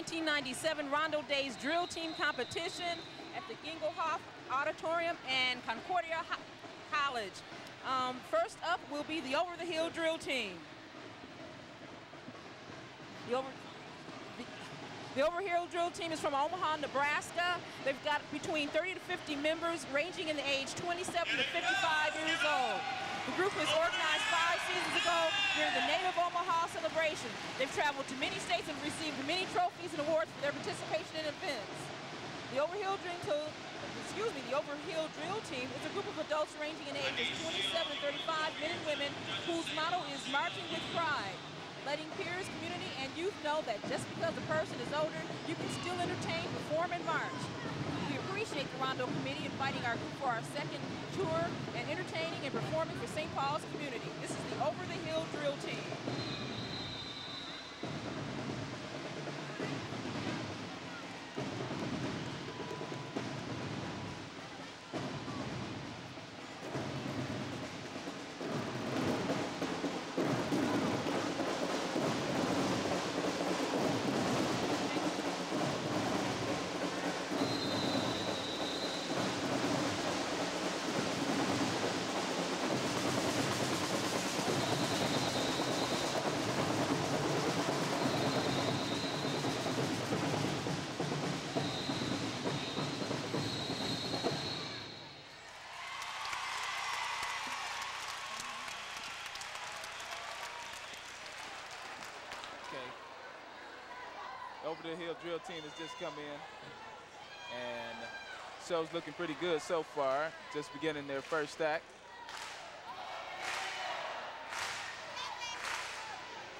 1997 Rondo Days Drill Team Competition at the Gangelhoff Auditorium and Concordia Ho College. Um, first up will be the Over the Hill Drill Team. The Over, the, Over Hill Drill Team is from Omaha, Nebraska. They've got between 30 to 50 members ranging in the age 27 to 55 years old. The group was organized seasons ago during the Native Omaha celebration. They've traveled to many states and received many trophies and awards for their participation in events. The Overhill Dream Team, excuse me, the Overhill Drill Team is a group of adults ranging in ages 27 to 35, men and women, whose motto is marching with pride, letting peers, community, and youth know that just because a person is older, you can still entertain, perform, and march. The Rondo Committee inviting our group for our second tour and entertaining and performing for St. Paul's community. This is the Over the Hill Drill Team. Over the Hill drill team has just come in. And show's looking pretty good so far. Just beginning their first act.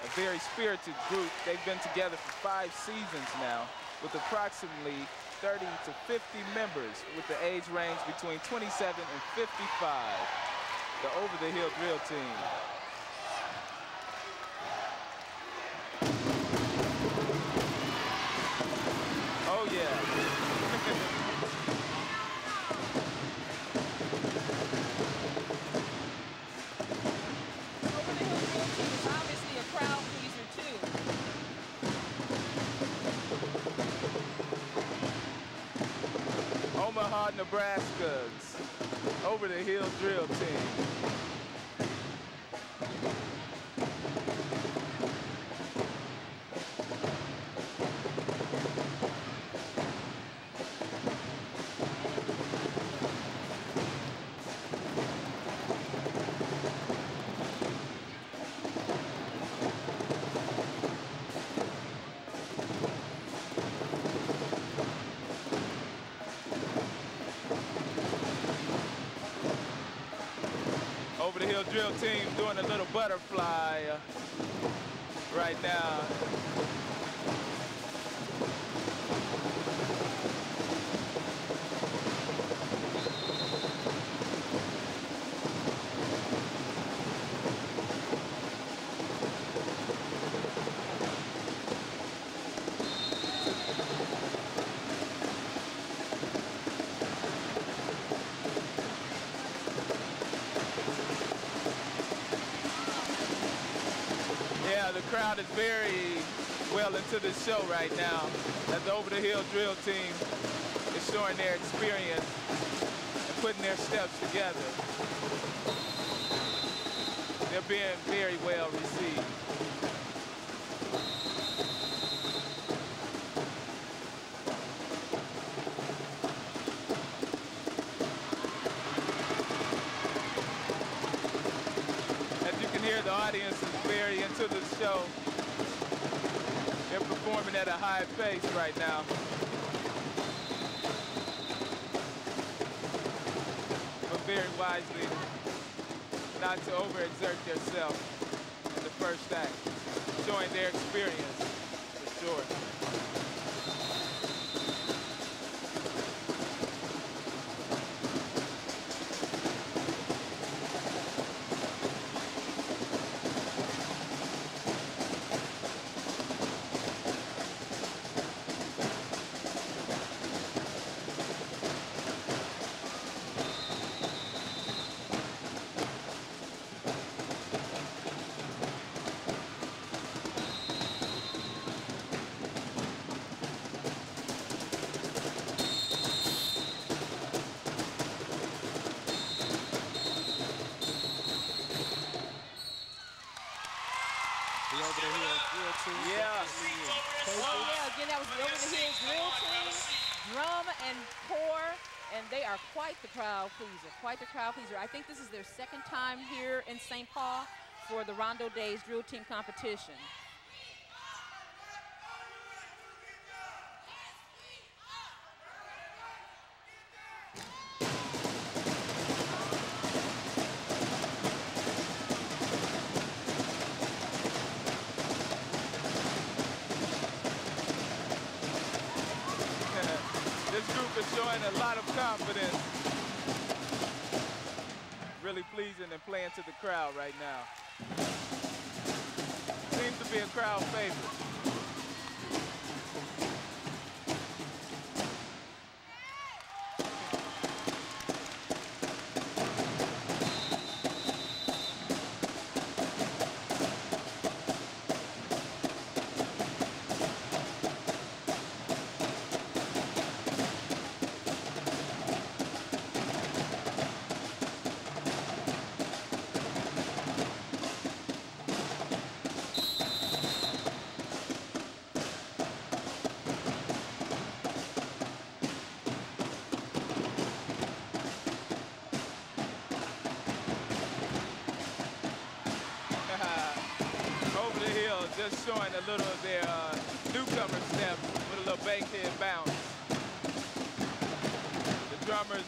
A very spirited group. They've been together for five seasons now with approximately 30 to 50 members with the age range between 27 and 55. The Over the Hill drill team. Omaha, Nebraska's Over the Hill drill team. Is very well into the show right now as the Over the Hill drill team is showing their experience and putting their steps together. They're being very well received. As you can hear, the audience is very into the show. At a high pace right now. But very wisely not to overexert themselves in the first act, showing their experience quite the crowd pleaser. I think this is their second time here in St. Paul for the Rondo Days drill team competition. Playing to the crowd right now. Seems to be a crowd favorite.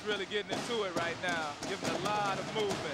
Really getting into it right now, giving a lot of movement.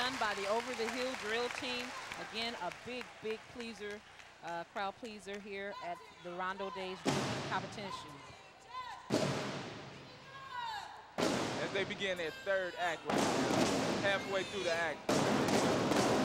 Done by the Over the Hill drill team. Again, a big, big pleaser, uh, crowd pleaser here at the Rondo Days competition. As they begin their third act halfway through the act.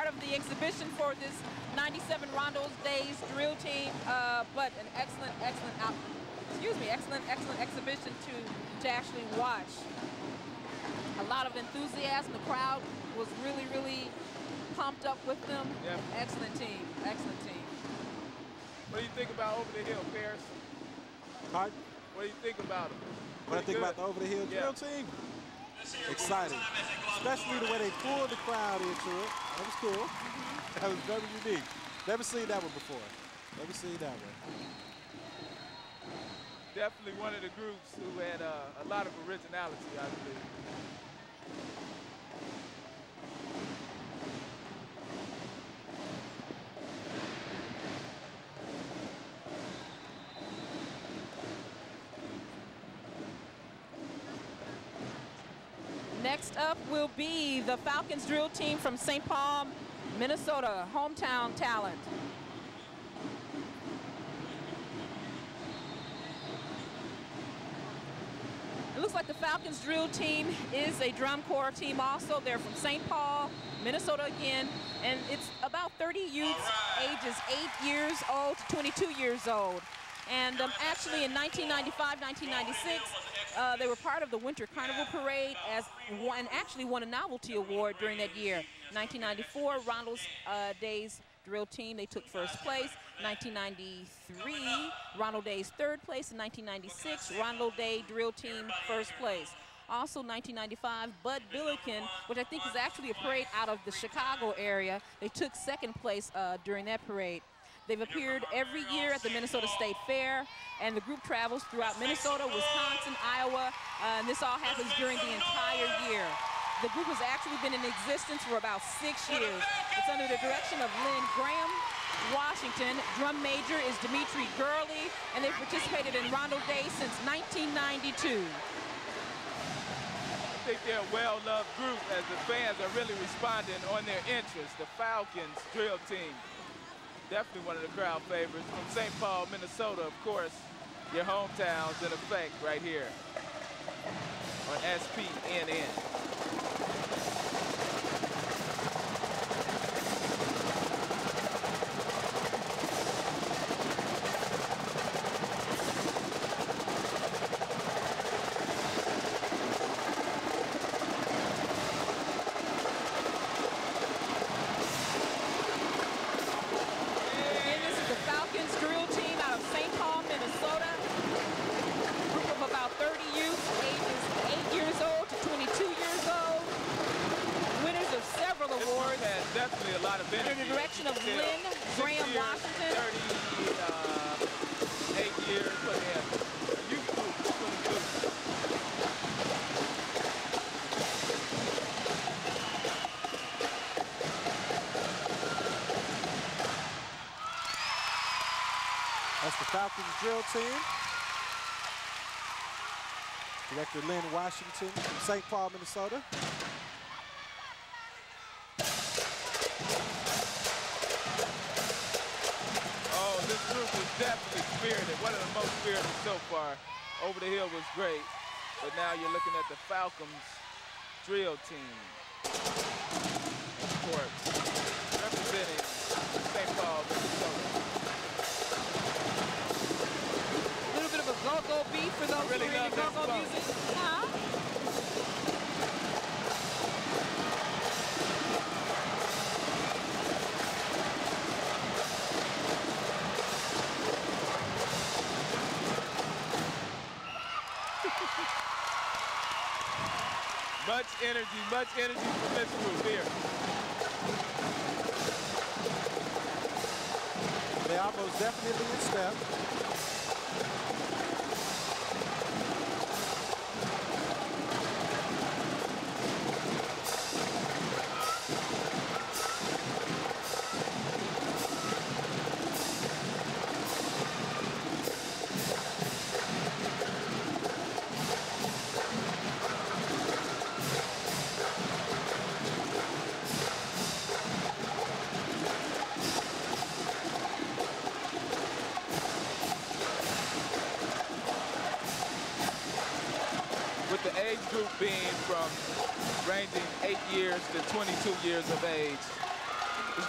Part of the exhibition for this 97 Rondo's Days drill team, uh, but an excellent, excellent, out, excuse me, excellent, excellent exhibition to to actually watch. A lot of enthusiasm. The crowd was really, really pumped up with them. Yep. Excellent team, excellent team. What do you think about Over the Hill, Paris? Pardon? What do you think about them? What I think about the Over the Hill Yeah. drill team? Exciting. Especially the way they pulled the crowd into it. That was cool. That was very unique. Never seen that one before. Never seen that one. Definitely one of the groups who had uh, a lot of originality, I believe. Next up will be the Falcons drill team from St. Paul, Minnesota, hometown talent. It looks like the Falcons drill team is a drum corps team also. They're from St. Paul, Minnesota again, and it's about 30 youths ages 8 years old to 22 years old. And um, actually in 1995, 1996, uh, they were part of the Winter Carnival Parade as and actually won a novelty award during that year. 1994, Rondo's uh, Days drill team, they took first place. 1993, Rondo Day's third place. In 1996, Ronald Day drill team first place. Also 1995, Bud Billiken, which I think is actually a parade out of the Chicago area. They took second place uh, during that parade. They've appeared every year at the Minnesota State Fair, and the group travels throughout Minnesota, Wisconsin, Iowa, uh, and this all happens during the entire year. The group has actually been in existence for about six years. It's under the direction of Lynn Graham, Washington. Drum major is Dimitri Gurley, and they've participated in Rondo Day since 1992. I think they're a well-loved group as the fans are really responding on their interest. The Falcons drill team, definitely one of the crowd favorites from St. Paul, Minnesota, of course. Your hometown's in effect right here on SPNN. Lynn Washington from St. Paul, Minnesota. Oh, this group was definitely spirited. One of the most spirited so far. Over the hill was great. But now you're looking at the Falcons drill team. Of course, go-go for those really who are love this song. music. Huh? Much energy, much energy from this group here. They are most definitely in step.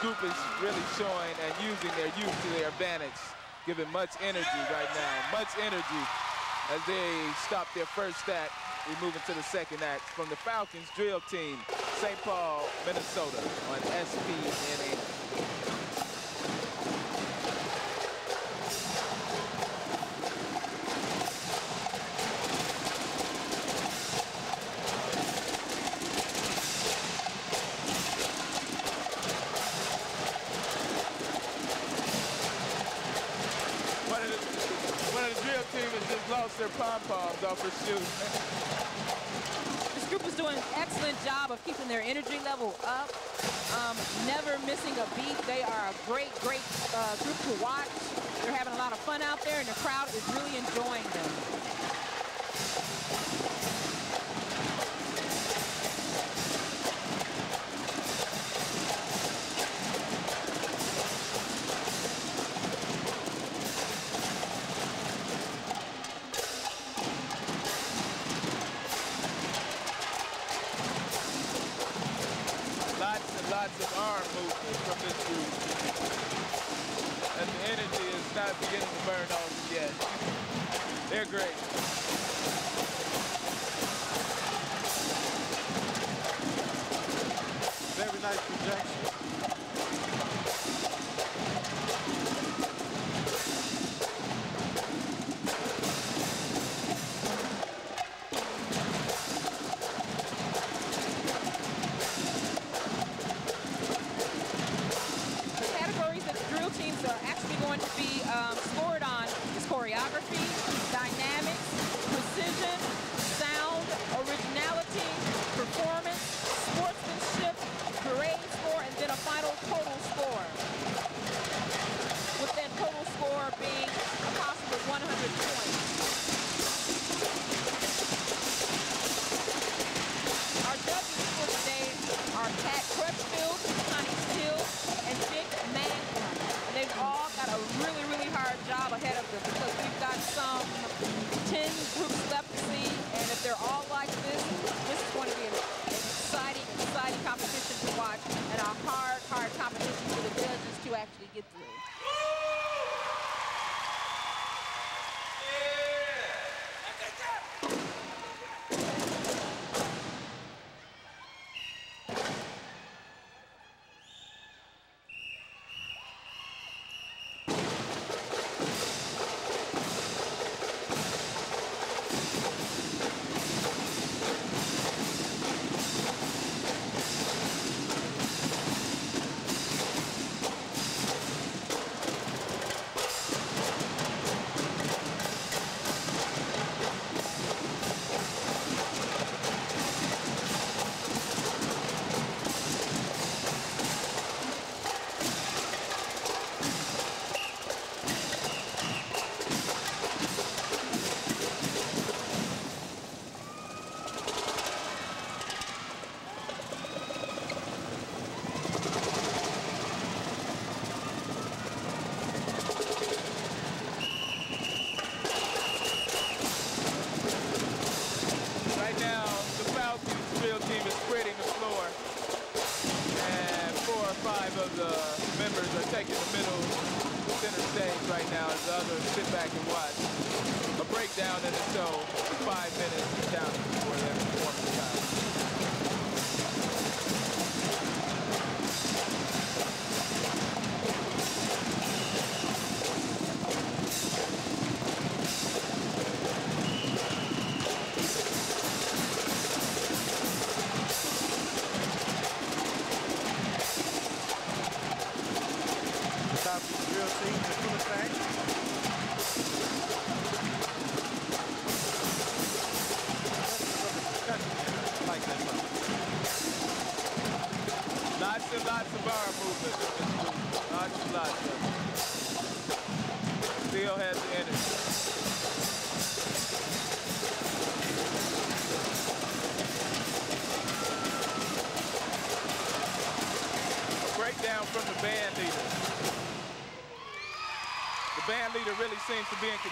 Group is really showing and using their youth to their advantage, giving much energy right now, much energy as they stop their first act. We move into the second act from the Falcons drill team, St. Paul, Minnesota on SPNN. Shoes. This group is doing an excellent job of keeping their energy level up, um, never missing a beat. They are a great, great uh, group to watch. They're having a lot of fun out there, and the crowd is really enjoying them.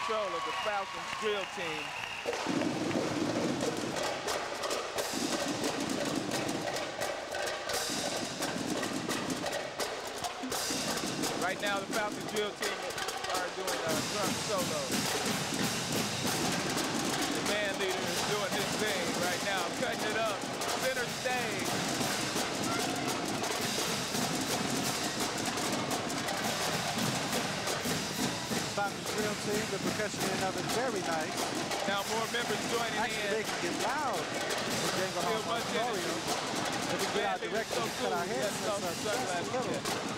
Control of the Falcons drill team. Right now, the Falcon drill team are doing a drum solo. The band leader is doing his thing right now, cutting it up. Center stage. Drill team, the percussion end of it very nice. Now more members joining Actually, they in. can get loud. in Gangelhoff Auditorium. If we get our direction so and cut cool. our He has headsets some up just a sunglasses, little. yeah.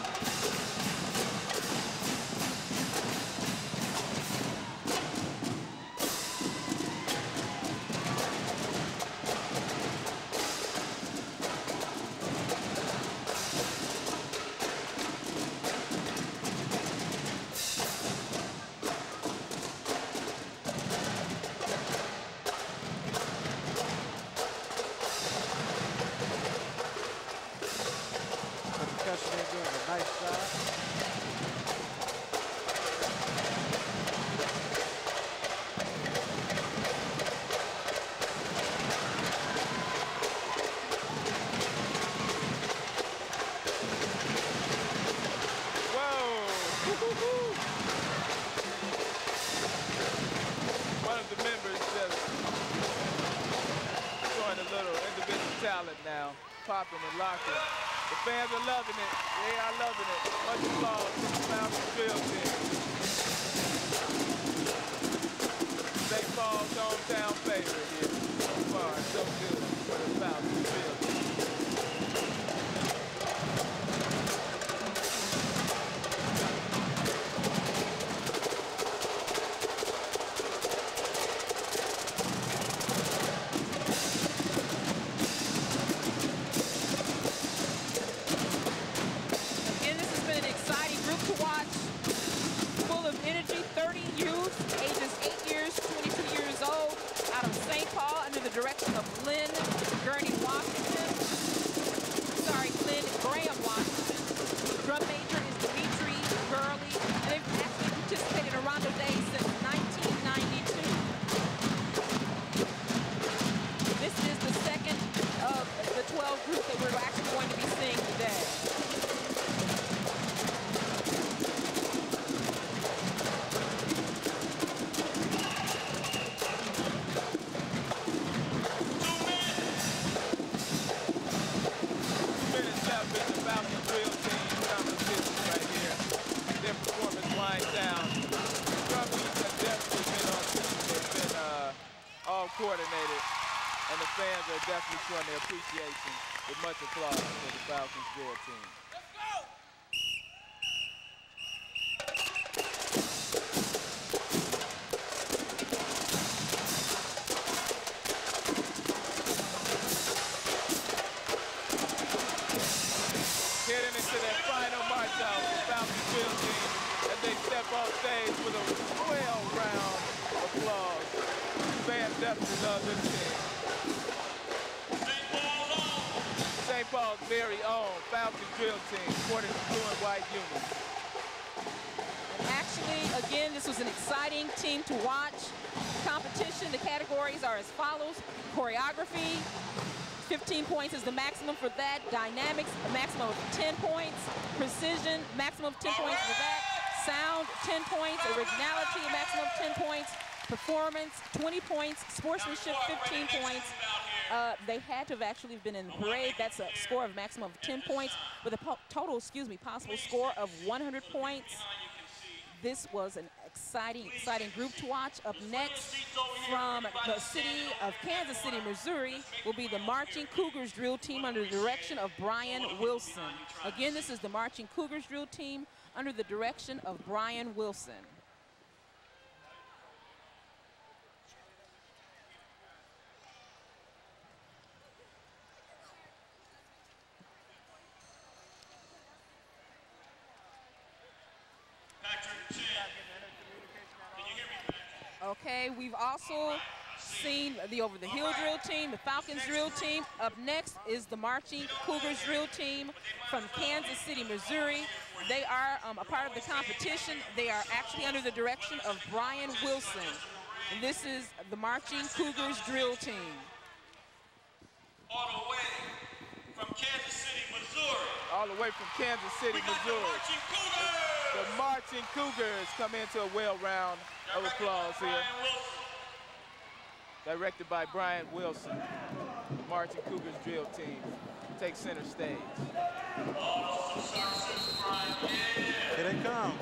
The fans are coordinated. And the fans are definitely showing their appreciation with much applause for the Falcons drill team. Team. St. Paul's very own Falcons drill team, sporting the blue and white uniforms. And actually, again, this was an exciting team to watch. Competition, the categories are as follows. Choreography, 15 points is the maximum for that. Dynamics, a maximum of 10 points. Precision, maximum of 10 points for that. Sound, 10 points. Originality, maximum of 10 points. Performance, 20 points. Sportsmanship, 15 points. Uh, they had to have actually been in the parade. That's a score of maximum of 10 points with a total, excuse me, possible score of 100 points. This was an exciting, exciting group to watch. Up next from the city of Kansas City, Missouri will be the Marching Cougars drill team under the direction of Brian Wilson. Again, this is the Marching Cougars drill team under the direction of Brian Wilson. Okay, we've also seen the over the hill drill team, the Falcons drill team. Up next is the marching Cougars drill team from Kansas City, Missouri. They are um, a part of the competition. They are actually under the direction of Brian Wilson. And this is the marching Cougars drill team. All the way from Kansas City, Missouri. All the way from Kansas City, Missouri. The marching Cougars. The marching Cougars come into a well round of applause here. Directed by Brian Wilson. The marching Cougars drill team take center stage. Here they come.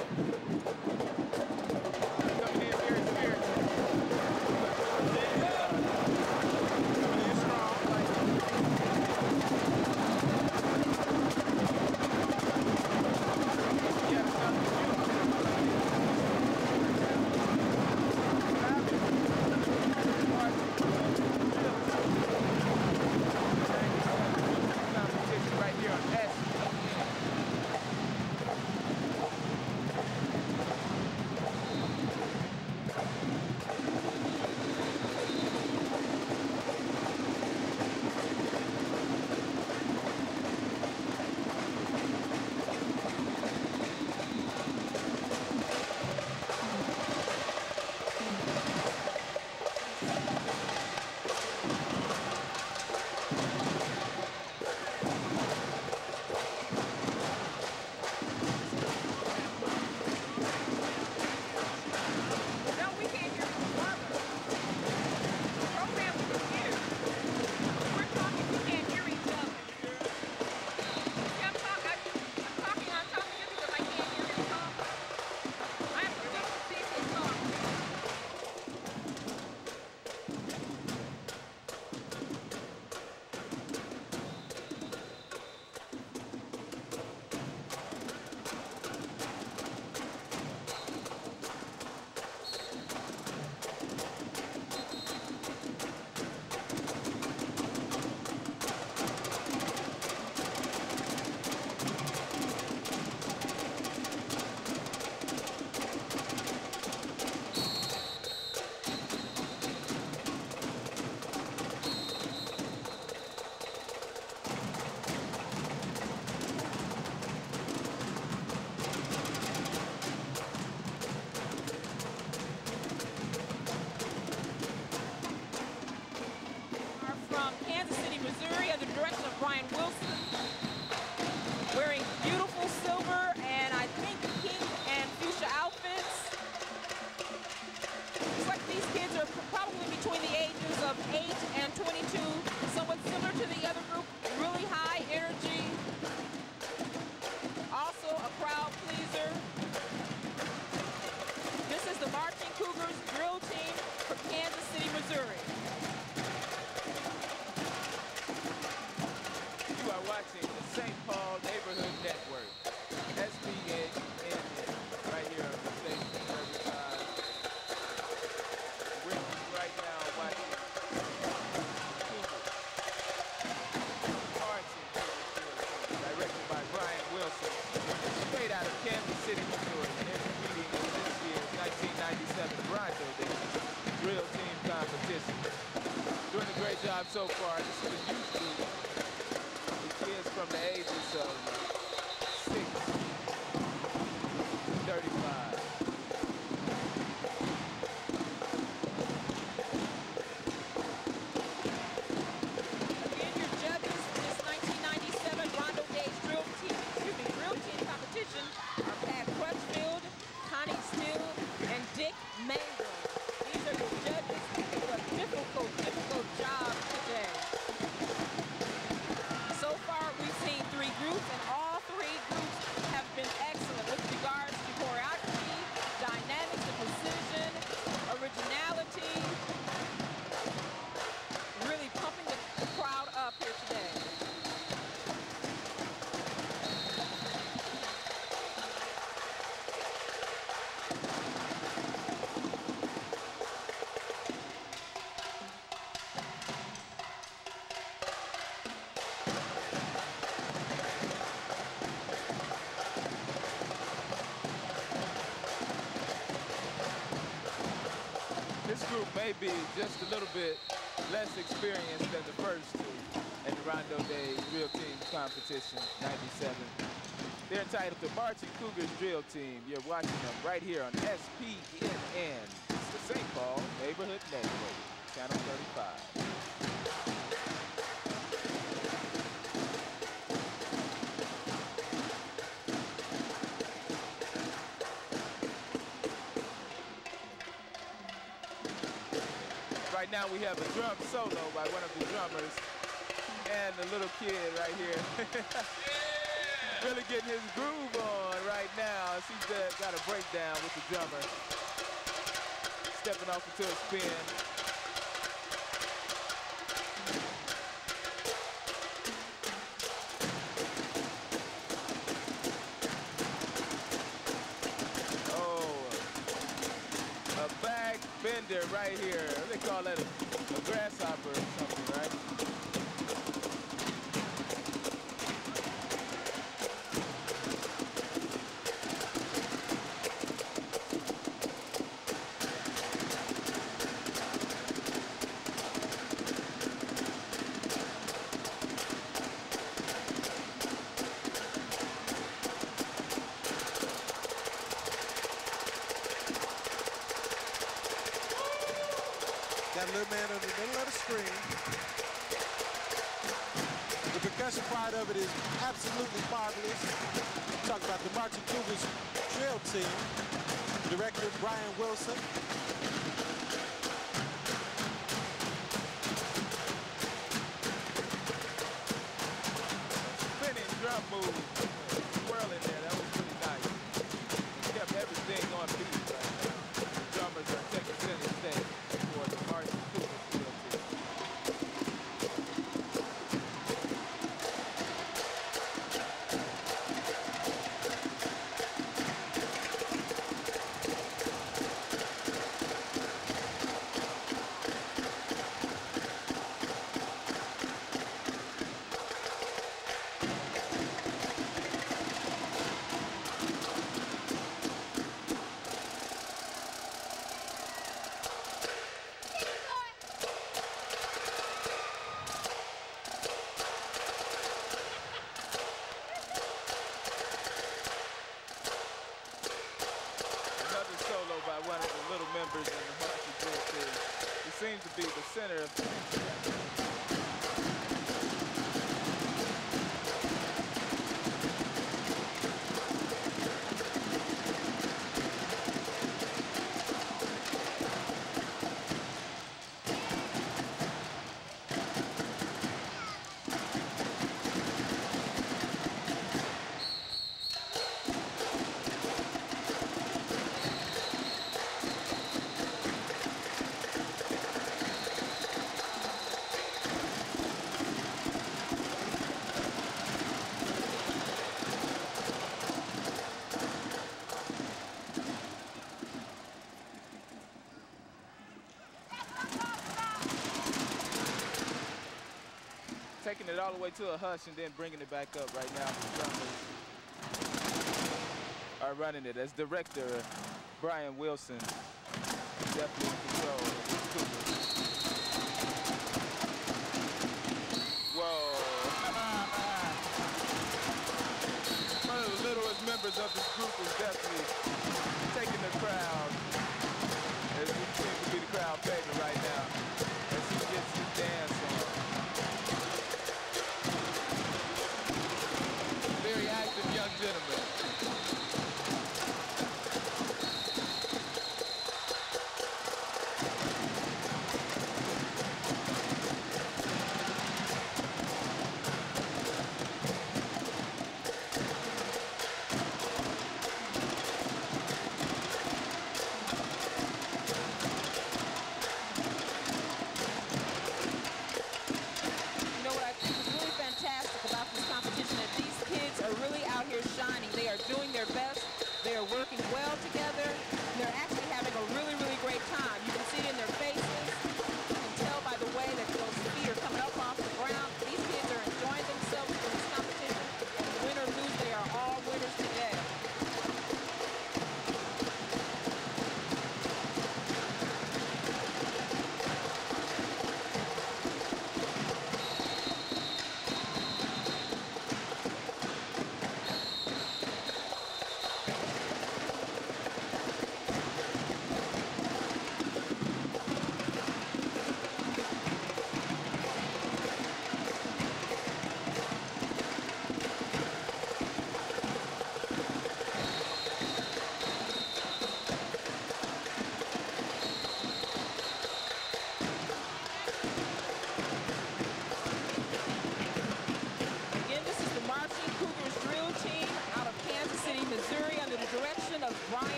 May be just a little bit less experienced than the first two in the Rondo Day Drill Team competition, 97. They're entitled to Marching Cougars Drill Team. You're watching them right here on SPNN. It's the St. Paul Neighborhood Network, Channel 35. Right now we have a drum solo by one of the drummers and the little kid right here. really getting his groove on right now. as He's got a breakdown with the drummer. Stepping off into a spin. It all the way to a hush and then bringing it back up right now. Are running it as director Brian Wilson definitely in control. Whoa. One of the littlest members of this group is definitely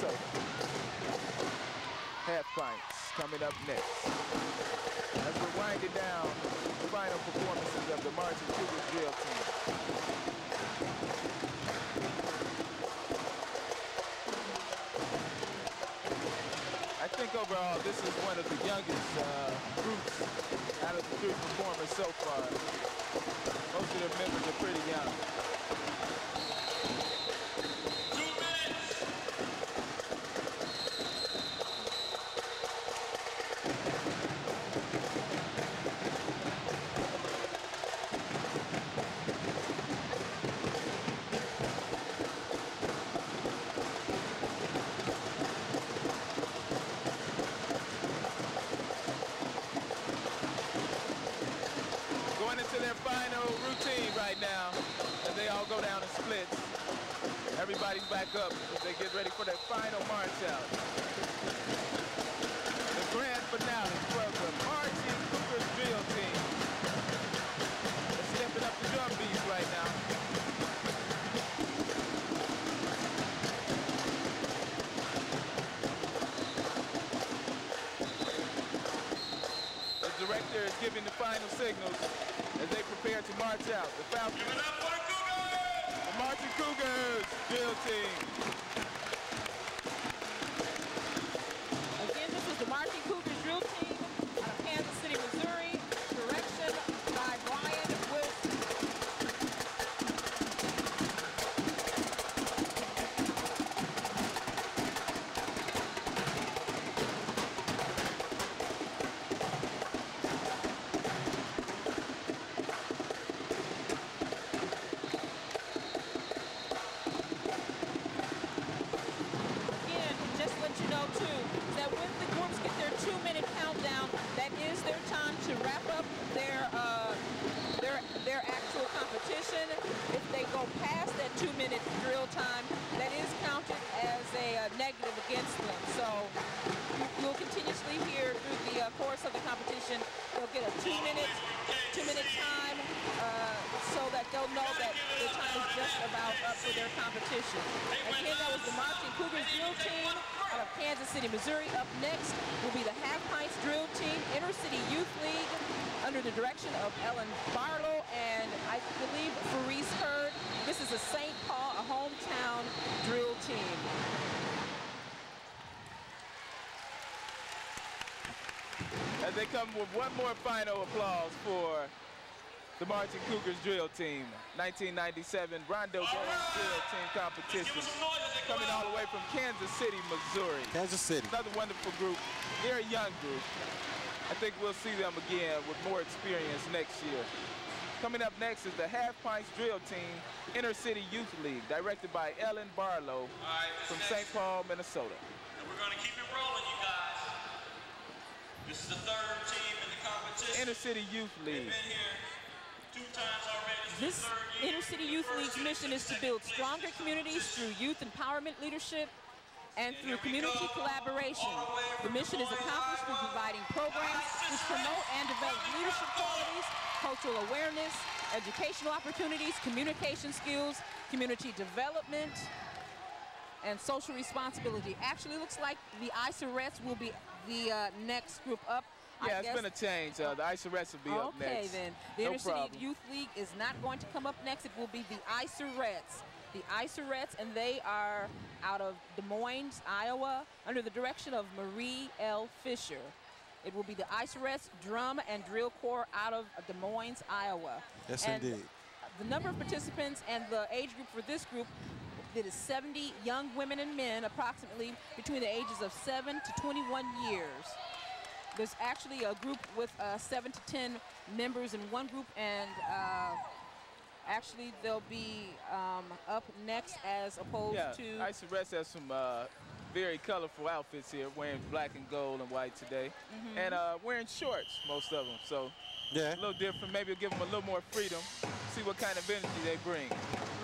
Minnesota. Half Pints coming up next. As we're winding down come with one more final applause for the Marching Cougars drill team. 1997 Rondo Games drill team competition. us some noise as they Coming all the way from Kansas City, Missouri. Kansas City. Another wonderful group. They're a young group. I think we'll see them again with more experience next year. Coming up next is the Half Pints Drill Team Inner City Youth League, directed by Ellen Barlow All right, this from next- St. Paul, Minnesota. And we're going to keep it rolling, you guys. This is the third team in the competition. Inner City Youth They've League. been here two times already. This, This is the third year. Inner City Youth League's mission is to build stronger in the communities through youth empowerment leadership and through community collaboration. the The mission is accomplished through providing programs which promote and develop leadership qualities, cultural awareness, educational opportunities, communication skills, community development, and social responsibility. Actually, looks like the Isiserettes will be the uh, next group up. I Yeah, it's guess- been a change. Uh, the Isiserettes will be up next. okay, then. The no Inner City problem. Youth League is not going to come up next. It will be the Isiserettes. The Isiserettes, and they are out of Des Moines, Iowa, under the direction of Marie L. Fisher. It will be the Isiserettes Drum and Drill Corps out of Des Moines, Iowa. Yes, And indeed. the number of participants and the age group for this group it is 70 young women and men, approximately between the ages of 7 to 21 years. There's actually a group with uh, 7 to 10 members in one group, and uh, actually they'll be um, up next as opposed to. Yeah, to. rest has some uh, very colorful outfits here, wearing black and gold and white today, Mm-hmm. and uh, wearing shorts, most of them. So Yeah. a little different. Maybe give them a little more freedom. See what kind of energy they bring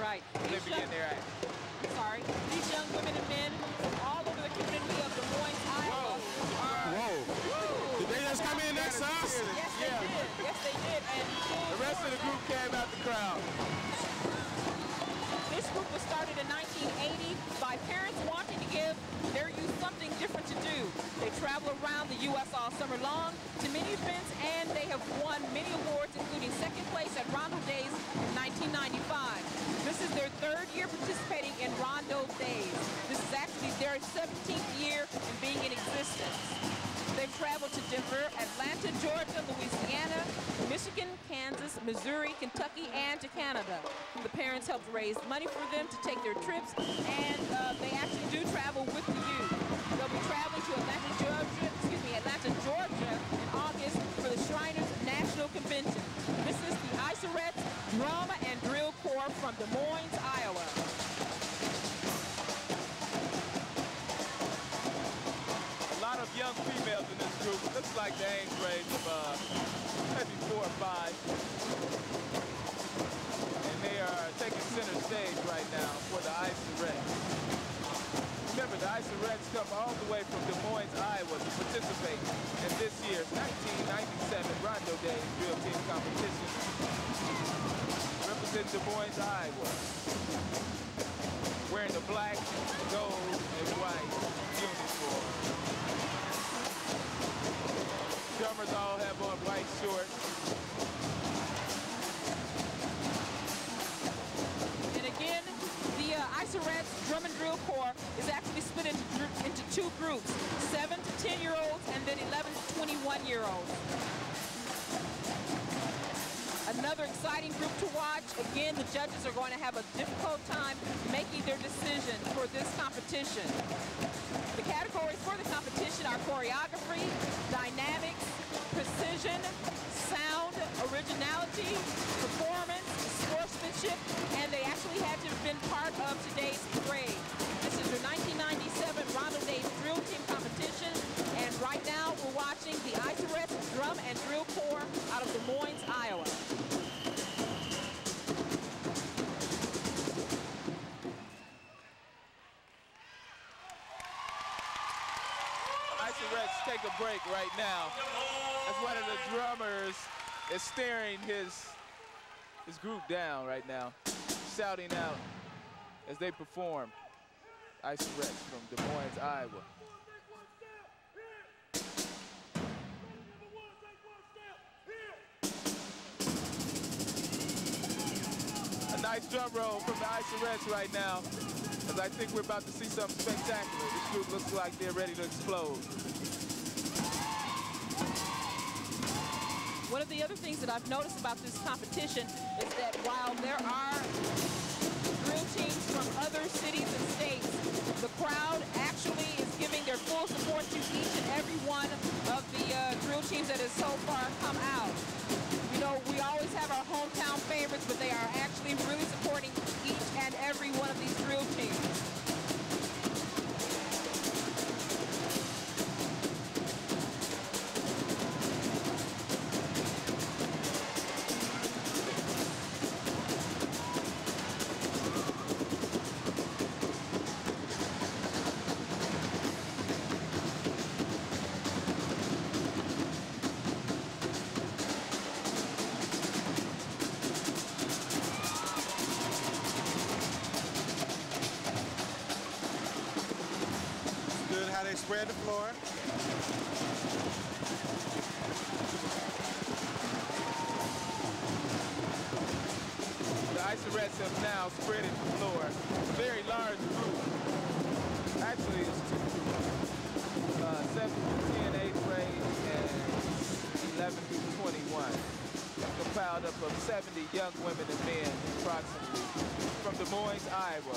Right. when they These begin young- their act. sorry, these young women and men from all over the community of Des Moines, Iowa. Are, Whoa. Did they just come in next to us? yes, they Yeah. did. Yes, they did. And The rest of the group came out the crowd. Group was started in 1980 by parents wanting to give their youth something different to do. They travel around the U.S. all summer long to many events, and they have won many awards, including second place at Rondo Days in 1995. This is their third year participating in Rondo Days. This is actually their 17th year in being in existence. They've traveled to Denver, Atlanta, Georgia, Louisiana, Michigan, Kansas, Missouri, Kentucky, and to Canada. The parents helped raise money for them to take their trips, and uh, they actually do travel with the youth. They'll be traveling to Atlanta, Georgia, excuse me, Atlanta, Georgia in August for the Shriners National Convention. This is the Isiserettes Drum and Drill Corps from Des Moines, Iowa. A lot of young females in this group. Looks like the age range of uh, maybe four or five. And they are taking center stage right now for the Isiserettes. Remember, the Isiserettes come all the way from Des Moines, Iowa to participate in this year's 1997 Rondo Days Drill Team Competition. Represent Des Moines, Iowa. Wearing the black, gold, and white Drummers all have on white shorts. And again, the uh, Drum and Drill Corps is actually split into, into two groups, 7 to 10 year olds and then 11 to 21 year olds. Another exciting group to watch. Again, the judges are going to have a difficult time making their decision for this competition. The categories for the competition are choreography, dynamics, precision, sound, originality, performance, sportsmanship, and they actually had to have been part of today's parade. This is the 1997 Rondo Days Drill Team Competition, and right now we're watching the Isiserettes Drum and Drill Corps out of Des Moines, Iowa. Take a break right now as one of the drummers is staring his his group down right now, shouting out as they perform. Isiserettes from Des Moines, Iowa. A nice drum roll from the Isiserettes right now, as I think we're about to see something spectacular. This group looks like they're ready to explode. One of the other things that I've noticed about this competition is that while there are drill teams from other cities and states, the crowd actually is giving their full support to each and every one of the uh, drill teams that has so far come out. You know, we always have our hometown favorites, but they are actually really supporting each and every one of these young women and men, approximately, from Des Moines, Iowa.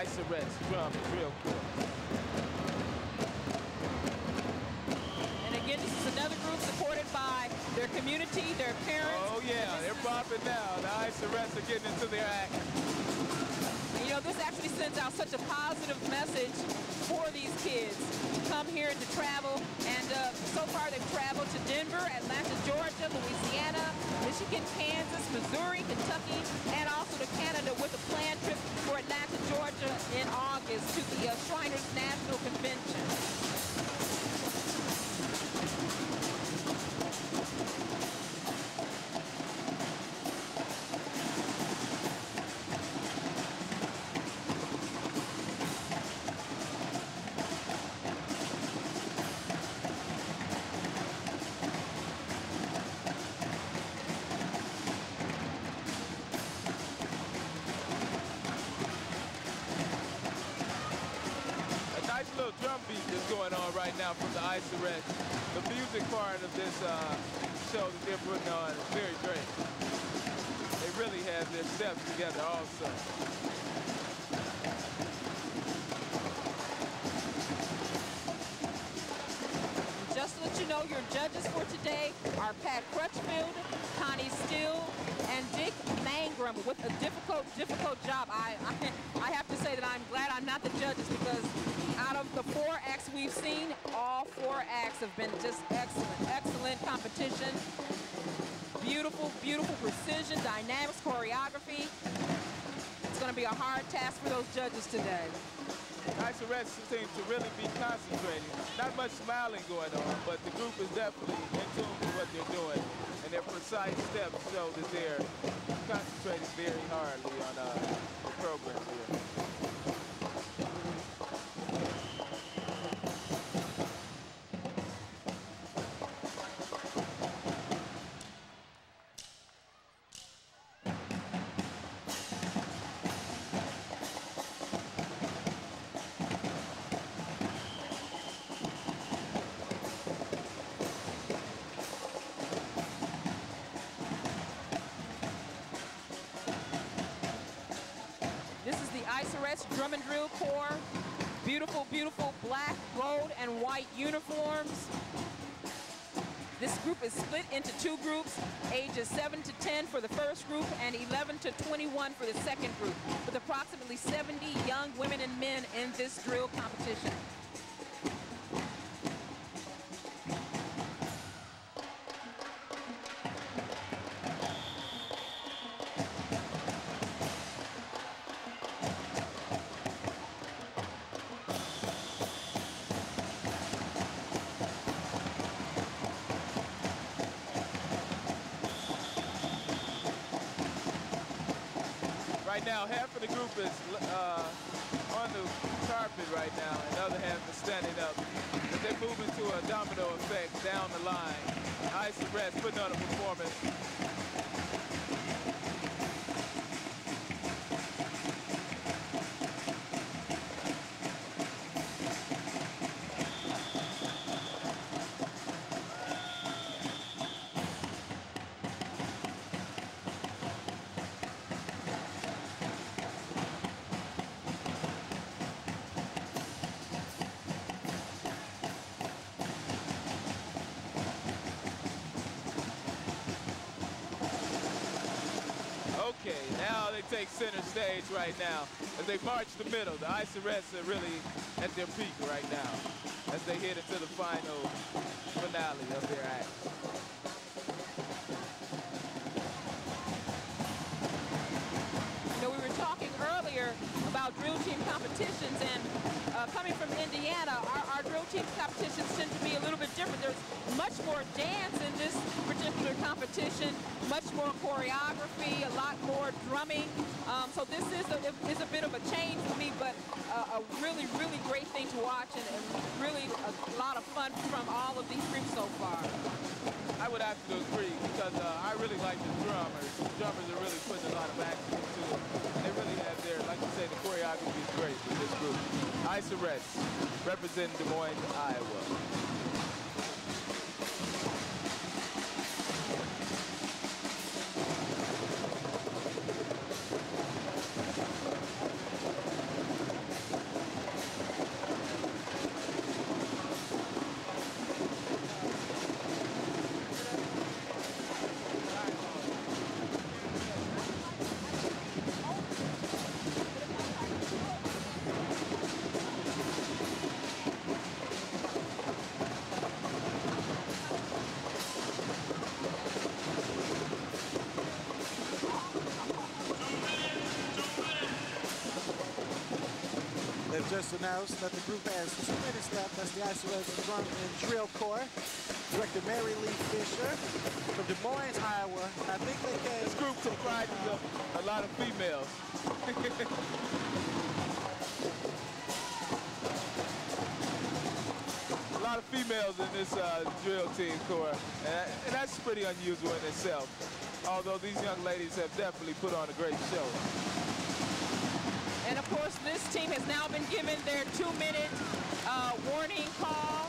Isiserettes, drum, and drill corps. And again, this is another group supported by their community, their parents. Oh yeah, they're bopping now. The Isiserettes are getting into their act. Actually sends out such a positive message for these kids to come here to travel. And uh, so far, they've traveled to Denver, Atlanta, Georgia, Louisiana, Michigan, Kansas, Missouri, Kentucky, and also to Canada with a planned trip for Atlanta, Georgia in August to the uh, Shriners National smiling going on, but the group is definitely in tune with what they're doing. And their precise steps show that they're concentrating very hardly on uh, Isiserettes Drum and Drill Corps. Beautiful, beautiful black, gold, and white uniforms. This group is split into two groups, ages 7 to 10 for the first group and 11 to 21 for the second group, with approximately 70 young women and men in this drill competition. Right now. As they march the middle, the Isiserettes are really at their peak right now as they head into the final finale of their act. You know, we were talking earlier about drill team competitions, and uh, coming from Indiana, our, our drill team competitions tend to be a little bit different. There's much more dance in this particular competition, much more choreography, a lot more drumming. Um, so this great thing to watch, and, really a lot of fun from all of these groups so far. I would have to agree because uh, I really like the drummers. The drummers are really putting a lot of action into it. They really have their, like you say, the choreography is great with this group. Isiserettes representing Des Moines, Iowa. Pretty unusual in itself. Although these young ladies have definitely put on a great show. And of course, this team has now been given their two-minute uh, warning call.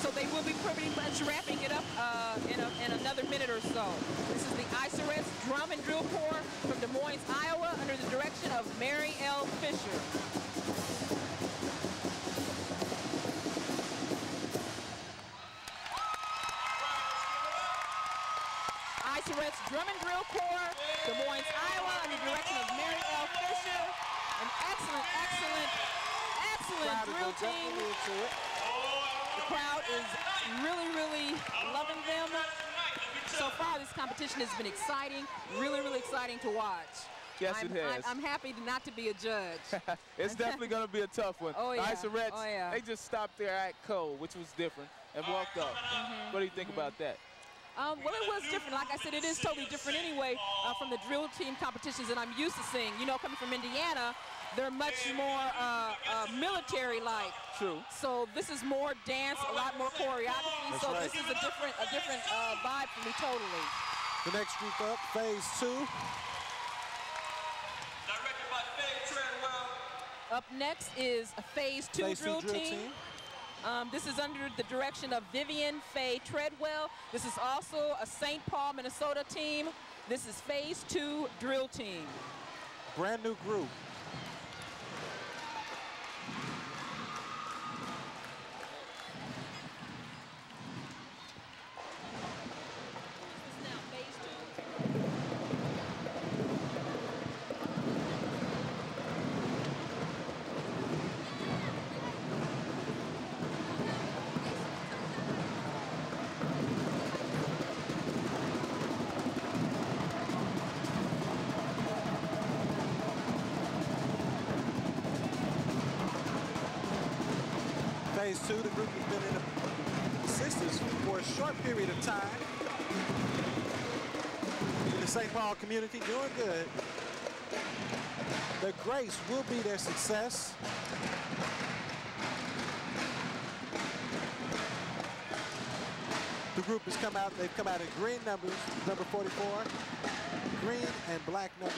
So they will be pretty much wrapping it up uh, in, a, in another minute or so. This is the Isiserettes Drum and Drill Corps from Des Moines, Iowa, under the direction of Mary L. Fisher. It. The crowd is really, really loving them. So far, this competition has been exciting, really, really exciting to watch. Yes, I'm, it has. I'm, I'm happy not to be a judge. it's definitely going to be a tough one. Oh, yeah. The Isiserettes, Oh, yeah. they just stopped their act cold, which was different, and walked up. Mm-hmm. What do you think about that? Um, well, it was different. Like I said, it is totally different anyway uh, from the drill team competitions that I'm used to seeing. You know, coming from Indiana, they're much more uh, uh, military-like. True. So this is more dance, a lot more choreography. That's so right. this is a different, a different uh, vibe for me totally. The next group up, phase two. Directed by Fae Treadwell. Up next is a phase two Phase two drill, drill team. team. Um, this is under the direction of Vivian Fae Treadwell. This is also a St. Paul, Minnesota team. This is phase two drill team. Brand new group. Community, doing good. The grace will be their success. The group has come out, they've come out in green numbers, number 44, green and black numbers.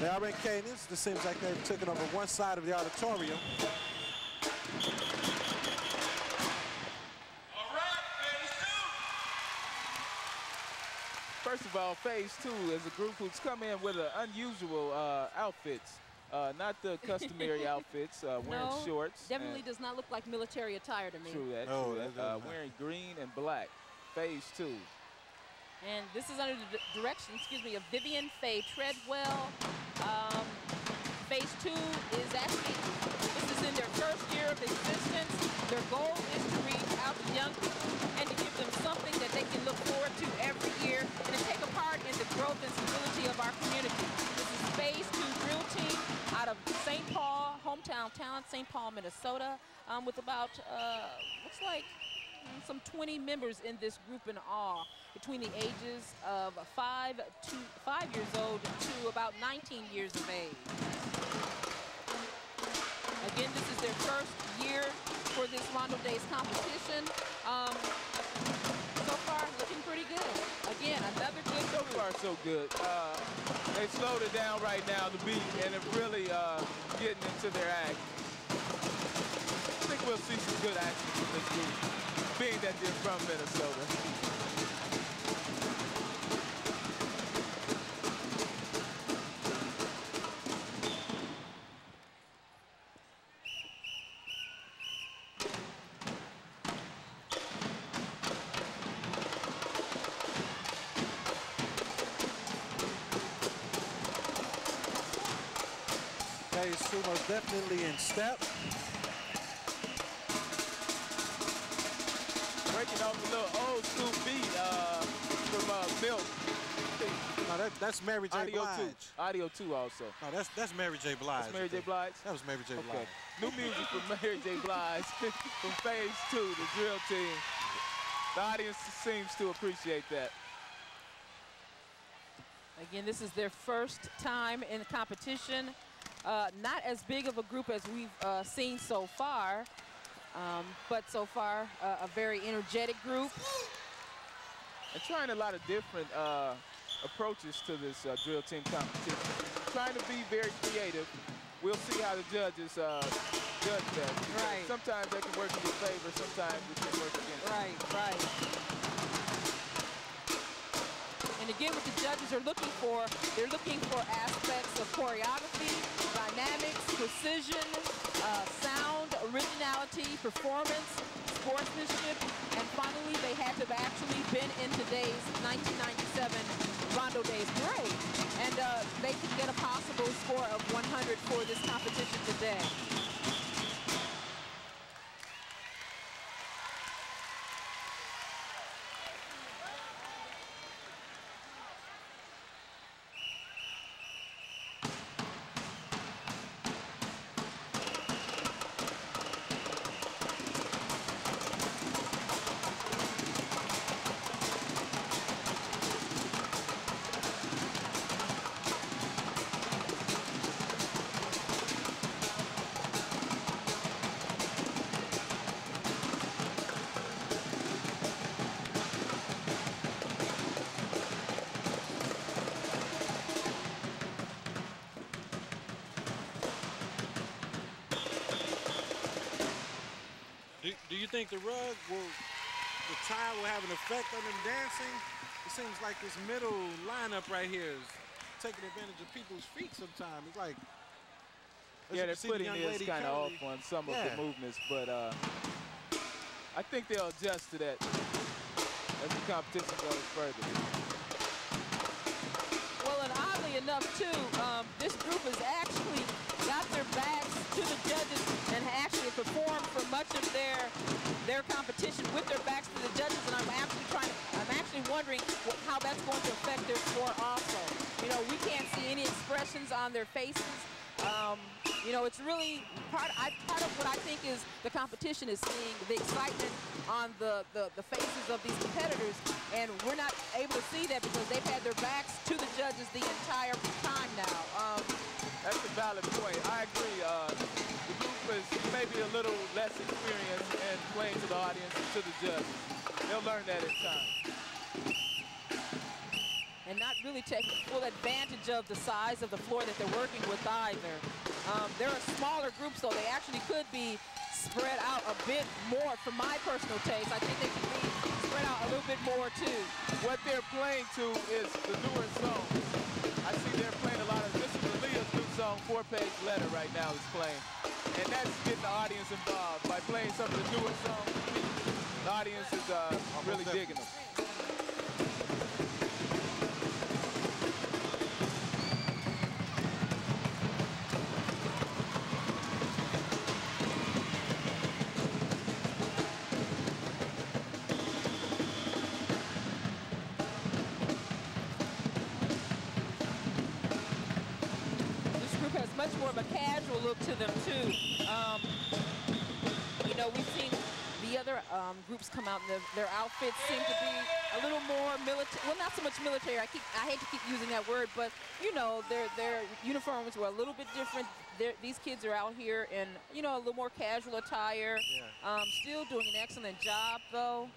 They are in Cadence. This seems like they've taken over one side of the auditorium. All right, phase two. First of all, phase two is a group who's come in with an unusual uh, outfits. Uh, not the customary outfits, uh, wearing no, shorts. definitely does not look like military attire to me. True that. No, true that that. Uh, wearing green and black. Phase two. And this is under the direction, excuse me, of Vivian Fae Treadwell. Um, phase two is actually, this is in their first year of existence. Their goal is to reach out to young people and to give them something that they forward to every year and to take a part in the growth and stability of our community. This is phase two drill team out of St. Paul, hometown town, St. Paul, Minnesota, um, with about, uh, looks like some 20 members in this group in all between the ages of 5 to 5 years old to about 19 years of age. Again, this is their first year for this Rondo Days competition. Um, so far, looking pretty good. Again, another good So group. So good. Uh, they slowed it down right now, the beat, and it really uh, getting into their act. I think we'll see some good action from this group, being that they're from Minnesota. That's Mary J. Audio Blige. two. Audio two also. No, that's that's Mary J. Blige. That's Mary J. Blige. That was Mary J. Okay. Blige. New music from Mary J. Blige from Phase Two, the drill team. The audience seems to appreciate that. Again, this is their first time in the competition. Uh, not as big of a group as we've uh, seen so far, um, but so far uh, a very energetic group. And trying a lot of different uh, approaches to this uh, drill team competition. Trying to be very creative. We'll see how the judges uh, judge that. Right. Sometimes they can work in your favor, sometimes it can work against you. Right, right. And again, what the judges are looking for, they're looking for aspects of choreography, dynamics, precision, uh, sound, originality, performance, sportsmanship, and finally, they had to have actually been in today's 1997 Rondo Days parade. And uh, they could get a possible score of 100 for this competition today. Think the rug will, the tie will have an effect on them dancing? It seems like this middle lineup right here is taking advantage of people's feet sometimes. It's like, Yeah, can their see, the footing young is lady kind of off on some of the movements, but uh, I think they'll adjust to that as the competition goes further. Well, and oddly enough, too, um, this group is actually competition with their backs to the judges. And I'm actually trying. I'm actually wondering wh- how that's going to affect their score. Also, you know, we can't see any expressions on their faces. Um, you know, it's really part. I, part of what I think is the competition is seeing the excitement on the, the the faces of these competitors, and we're not able to see that because they've had their backs to the judges the entire time now. Um, That's a valid point. I agree. Uh, the group is maybe a little less experienced in playing to the audience and to the judges. They'll learn that in time. and not really taking full advantage of the size of the floor that they're working with either. Um, they're a smaller group, so they actually could be spread out a bit more. For my personal taste, I think they could be spread out a little bit more too. What they're playing to is the newer songs. I see they're playing Aaliyah's song, Four Page Letter right now is playing. And that's getting the audience involved. By playing some of the newer songs, the audience is uh, really digging them. Come out and their, their outfits seem to be a little more military. Well, not so much military. I keep I hate to keep using that word, but you know, their their uniforms were a little bit different. They're, these kids are out here in you know a little more casual attire. Yeah. Um, still doing an excellent job though.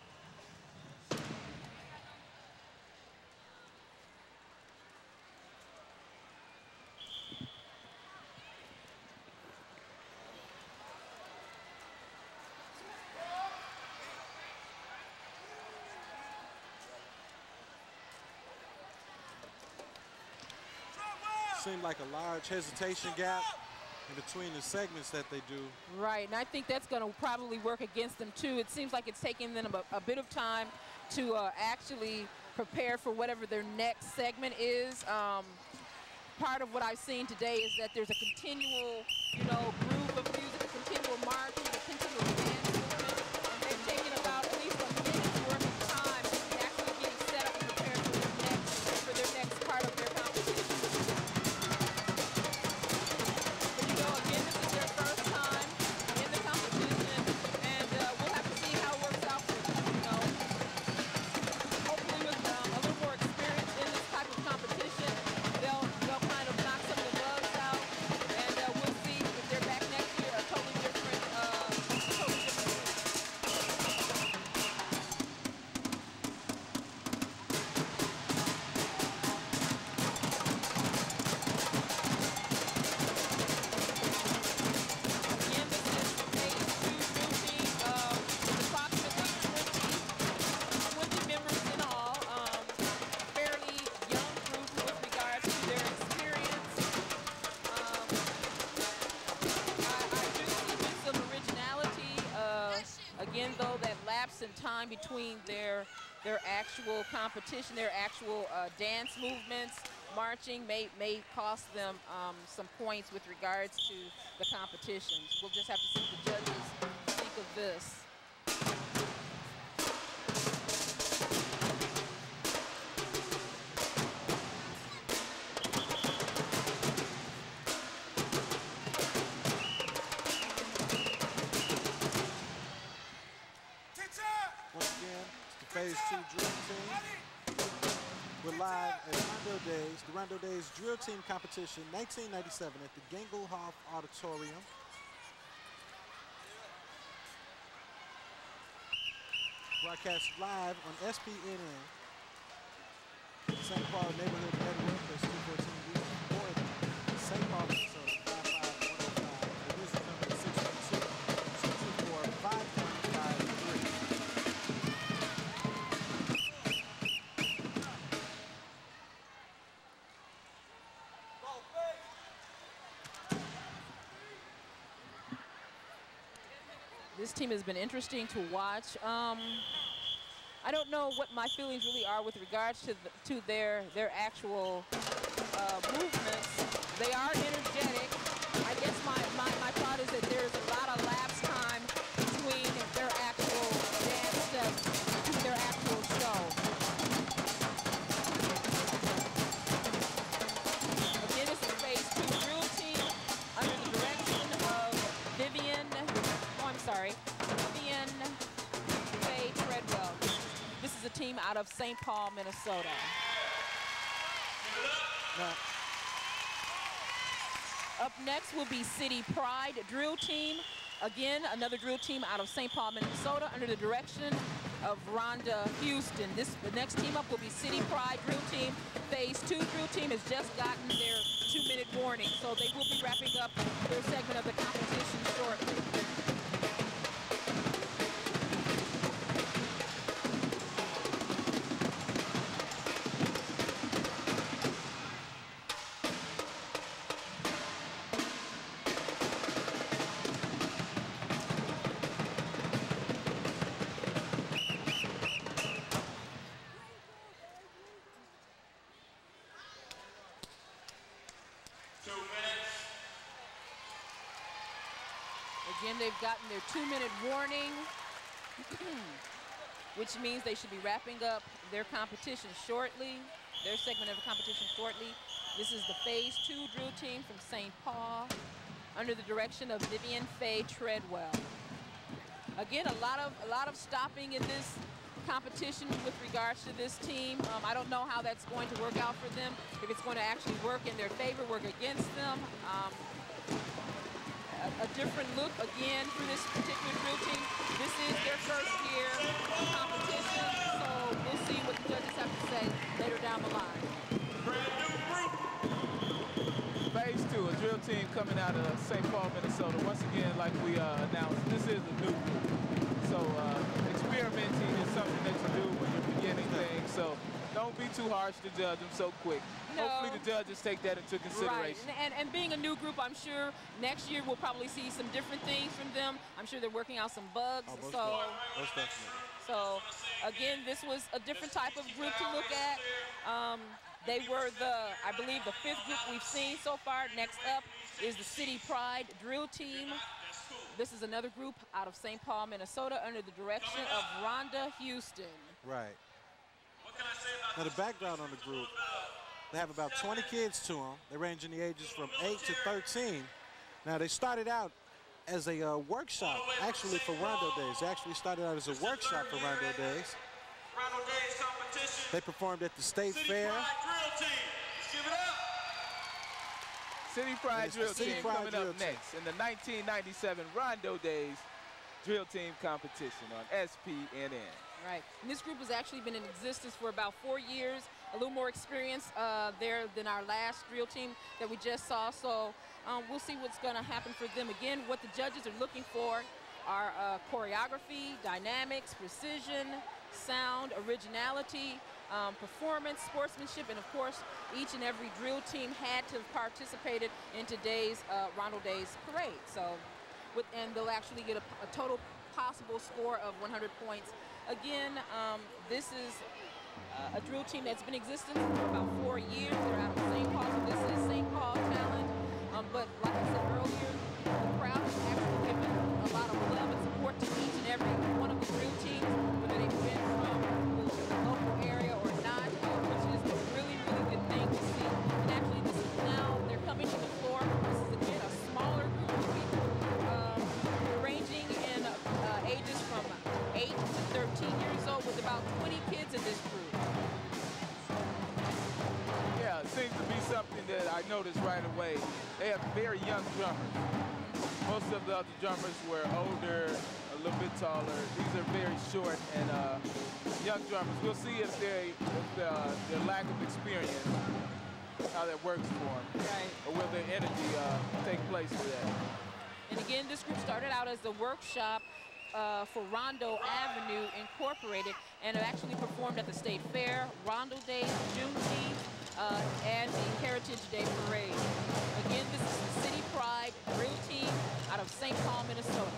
Seemed like a large hesitation gap in between the segments that they do. Right, and I think that's going to probably work against them too. It seems like it's taking them a, a bit of time to uh, actually prepare for whatever their next segment is. Um, part of what I've seen today is that there's a continual, you know, groove of music, a continual march, a continual dance time between their their actual competition, their actual uh, dance movements, marching may may cost them um, some points with regards to the competitions. We'll just have to see what the judges think of this. Days, the Rondo Days Drill Team Competition 1997 at the Gangelhoff Auditorium. Broadcast live on SPNN. St. Paul Neighborhood Network, that's 214 Week, or St. Paul, team has been interesting to watch. Um, I don't know what my feelings really are with regards to the, to their their actual uh, movements. They are energetic. Team out of St. Paul, Minnesota. Up next will be City Pride Drill Team. Again, another drill team out of St. Paul, Minnesota, under the direction of Ronda Houston. This the next team up will be City Pride Drill Team. Phase two drill team has just gotten their two-minute warning, so they will be wrapping up their segment of the competition shortly. Two-minute warning, which means they should be wrapping up their competition shortly, their segment of the competition shortly. This is the Phase 2 drill team from St. Paul under the direction of Vivian Fae Treadwell. Again, a lot of a lot of stopping in this competition with regards to this team. Um, I don't know how that's going to work out for them. If it's going to actually work in their favor, work against them. Um, different look again for this particular drill team. This is their first year competition, so we'll see what the judges have to say later down the line. Brand new group. Phase two, a drill team coming out of St. Paul, Minnesota. Once again, like we uh, announced, this is a new group. So uh, experimenting is something that you do when you're beginning things. So don't be too harsh to judge them so quick. No. Hopefully the judges take that into Right, consideration. and, and, and being a new group, I'm sure next year we'll probably see some different things from them. I'm sure they're working out some bugs. Oh, most so, definitely. Most definitely. so again, this was a different type of group to look at. Um, they were the, I believe, the fifth group we've seen so far. Next up is the City Pride Drill Team. This is another group out of St. Paul, Minnesota, under the direction of Ronda Houston. Right. What can I say about Now the background on the group, they have about 20 kids to them. They range in the ages from 8 to 13. Now they started out as a uh, workshop, actually for Rondo Days. They actually started out as a workshop for Rondo Days. Rondo Days competition? They performed at the State City Fair. Pride Drill Team. Let's give it up. City Pride Drill City Team Pride coming Drill up Team. next in the 1997 Rondo Days Drill Team Competition on SPNN. Right. And this group has actually been in existence for about four years, a little more experience uh, there than our last drill team that we just saw. So um, we'll see what's going to happen for them. Again, what the judges are looking for are uh, choreography, dynamics, precision, sound, originality, um, performance, sportsmanship, and of course, each and every drill team had to have participated in today's uh, Rondo Days parade. So, with, and they'll actually get a, a total possible score of 100 points again, um, this is uh, a drill team that's been existing for about four years. They're out of St. Paul, so this is St. Paul talent. Um, but like I said earlier, 20 kids this group. Yeah, it seems to be something that I noticed right away. They have very young drummers. Most of the other drummers were older, a little bit taller. These are very short and uh, young drummers. We'll see if they, if the, their lack of experience, how that works for them, Right. or will their energy uh, take place for that. And again, this group started out as the workshop uh, for Rondo Avenue Incorporated and have actually performed at the State Fair, Rondo Day, Juneteenth, uh, and the Heritage Day Parade. Again, this is the City Pride Drill Team out of St. Paul, Minnesota.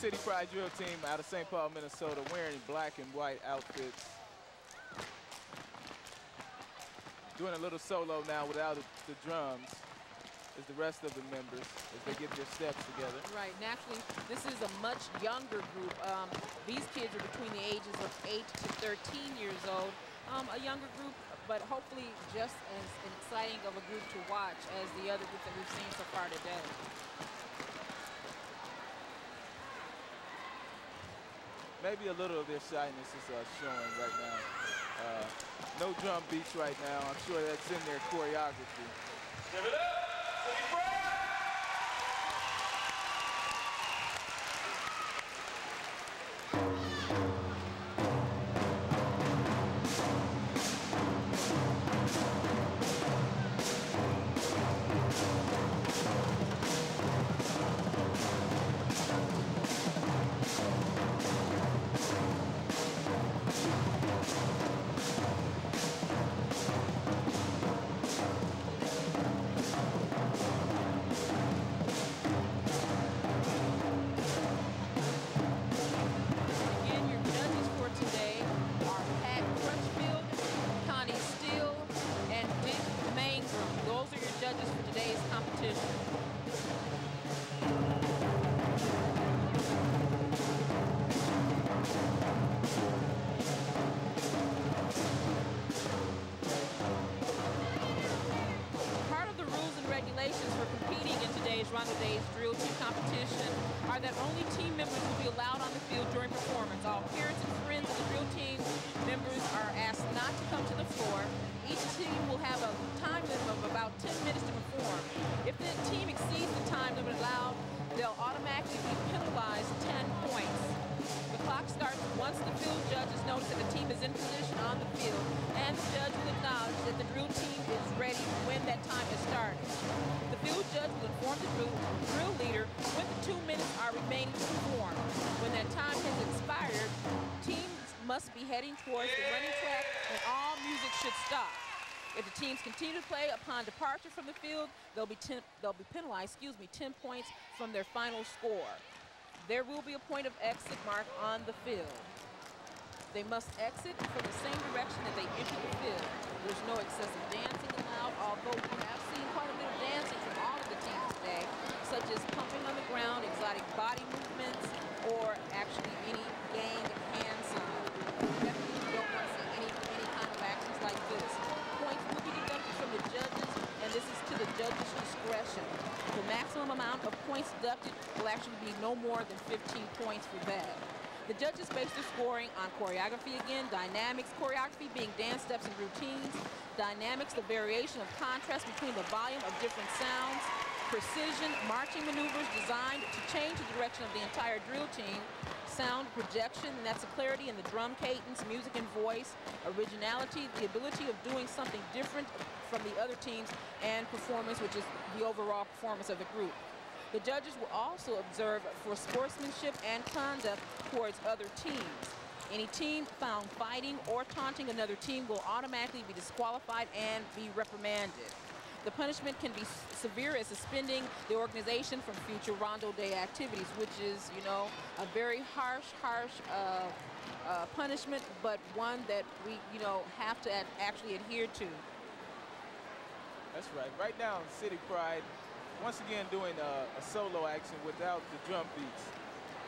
City Pride Drill Team out of St. Paul, Minnesota, wearing black and white outfits. Doing a little solo now without the, drums as the rest of the members as they get their steps together. Right, and actually, this is a much younger group. Um, these kids are between the ages of 8 to 13 years old. Um, a younger group, but hopefully just as exciting of a group to watch as the other groups that we've seen so far today. Maybe a little of their shyness is uh, showing right now. Uh, no drum beats right now. I'm sure that's in their choreography. Give it up. For competing in today's Rondo Days drill team competition are that only team members will be allowed on the field during performance. All parents and friends of the drill team members are asked not to come to the floor. Each team will have a time limit of about 10 minutes to perform. If the team exceeds the time limit allowed, they'll automatically be penalized 10 points. The clock starts once the field judges notice that the team is in position on the field, and the judge will acknowledge that the drill team is ready when that time is started. Field judge will inform the drill, drill leader when the two minutes are remaining to perform. When that time has expired, teams must be heading towards the running track and all music should stop. If the teams continue to play upon departure from the field, they'll be, ten, they'll be penalized, excuse me, 10 points from their final score. There will be a point of exit mark on the field. They must exit from the same direction that they entered the field. There's no excessive dancing allowed, although we have seen quite a bit of dancing from all of the teams today, as pumping on the ground, exotic body movements, or actually any gang hand sign. Definitely don't want to see any, any kind of actions like this. Points will be deducted from the judges, and this is to the judge's discretion. The maximum amount of points deducted will actually be no more than 15 points for that. The judges base their scoring on choreography again, dynamics, choreography being dance steps and routines, dynamics, the variation of contrast between the volume of different sounds, precision, marching maneuvers designed to change the direction of the entire drill team, sound projection, and that's the clarity in the drum cadence, music and voice, originality, the ability of doing something different from the other teams, and performance, which is the overall performance of the group. The judges will also observe for sportsmanship and conduct towards other teams. Any team found fighting or taunting another team will automatically be disqualified and be reprimanded. The punishment can be severe as suspending the organization from future Rondo Day activities, which is, you know, a very harsh, harsh uh, uh, punishment, but one that we, you know, have to actually adhere to. That's right. Right now, City Pride, once again doing a, a solo action without the drum beats.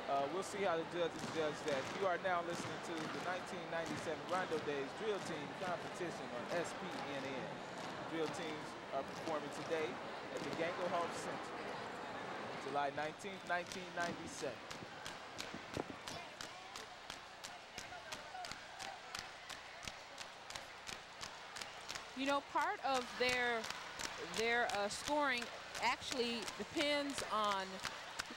Uh, we'll see how the judges judge that. You are now listening to the 1997 Rondo Days Drill Team Competition on SPNN. Drill teams are performing today at the Gangelhoff Center, July 19, 1997. You know, part of their their uh, scoring actually depends on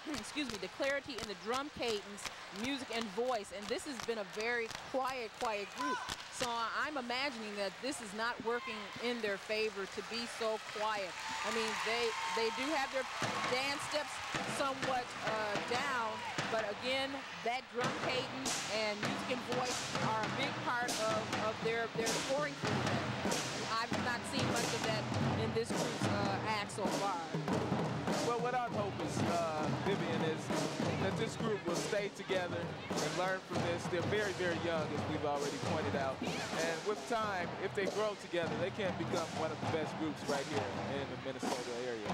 excuse me, the clarity in the drum cadence, music, and voice. And this has been a very quiet, quiet group. So I'm imagining that this is not working in their favor to be so quiet. I mean, they they do have their dance steps somewhat uh, down, but again, that drum cadence and music and voice are a big part of, of their, their scoring. I've not seen much of that in this group's uh, act so far. Vivian, is that this group will stay together and learn from this. They're very, very young, as we've already pointed out. And with time, if they grow together, they can become one of the best groups right here in the Minnesota area.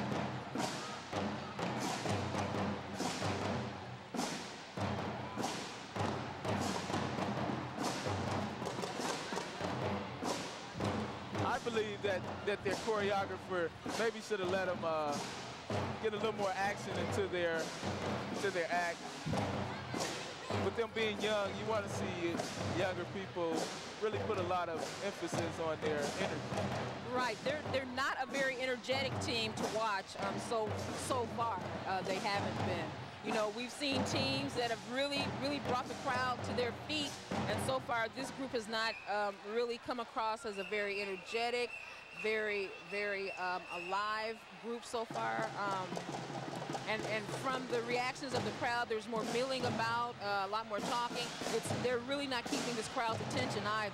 I believe that, that their choreographer maybe should have let them uh, get a little more action into their into their act. With them being young, you want to see younger people really put a lot of emphasis on their energy. Right, they're they're not a very energetic team to watch. Um, so so far, uh, they haven't been. You know, we've seen teams that have really, really brought the crowd to their feet, and so far this group has not um, really come across as a very energetic, very, very um, alive group so far. Um, and, and from the reactions of the crowd, there's more milling about, uh, a lot more talking. It's, they're really not keeping this crowd's attention either.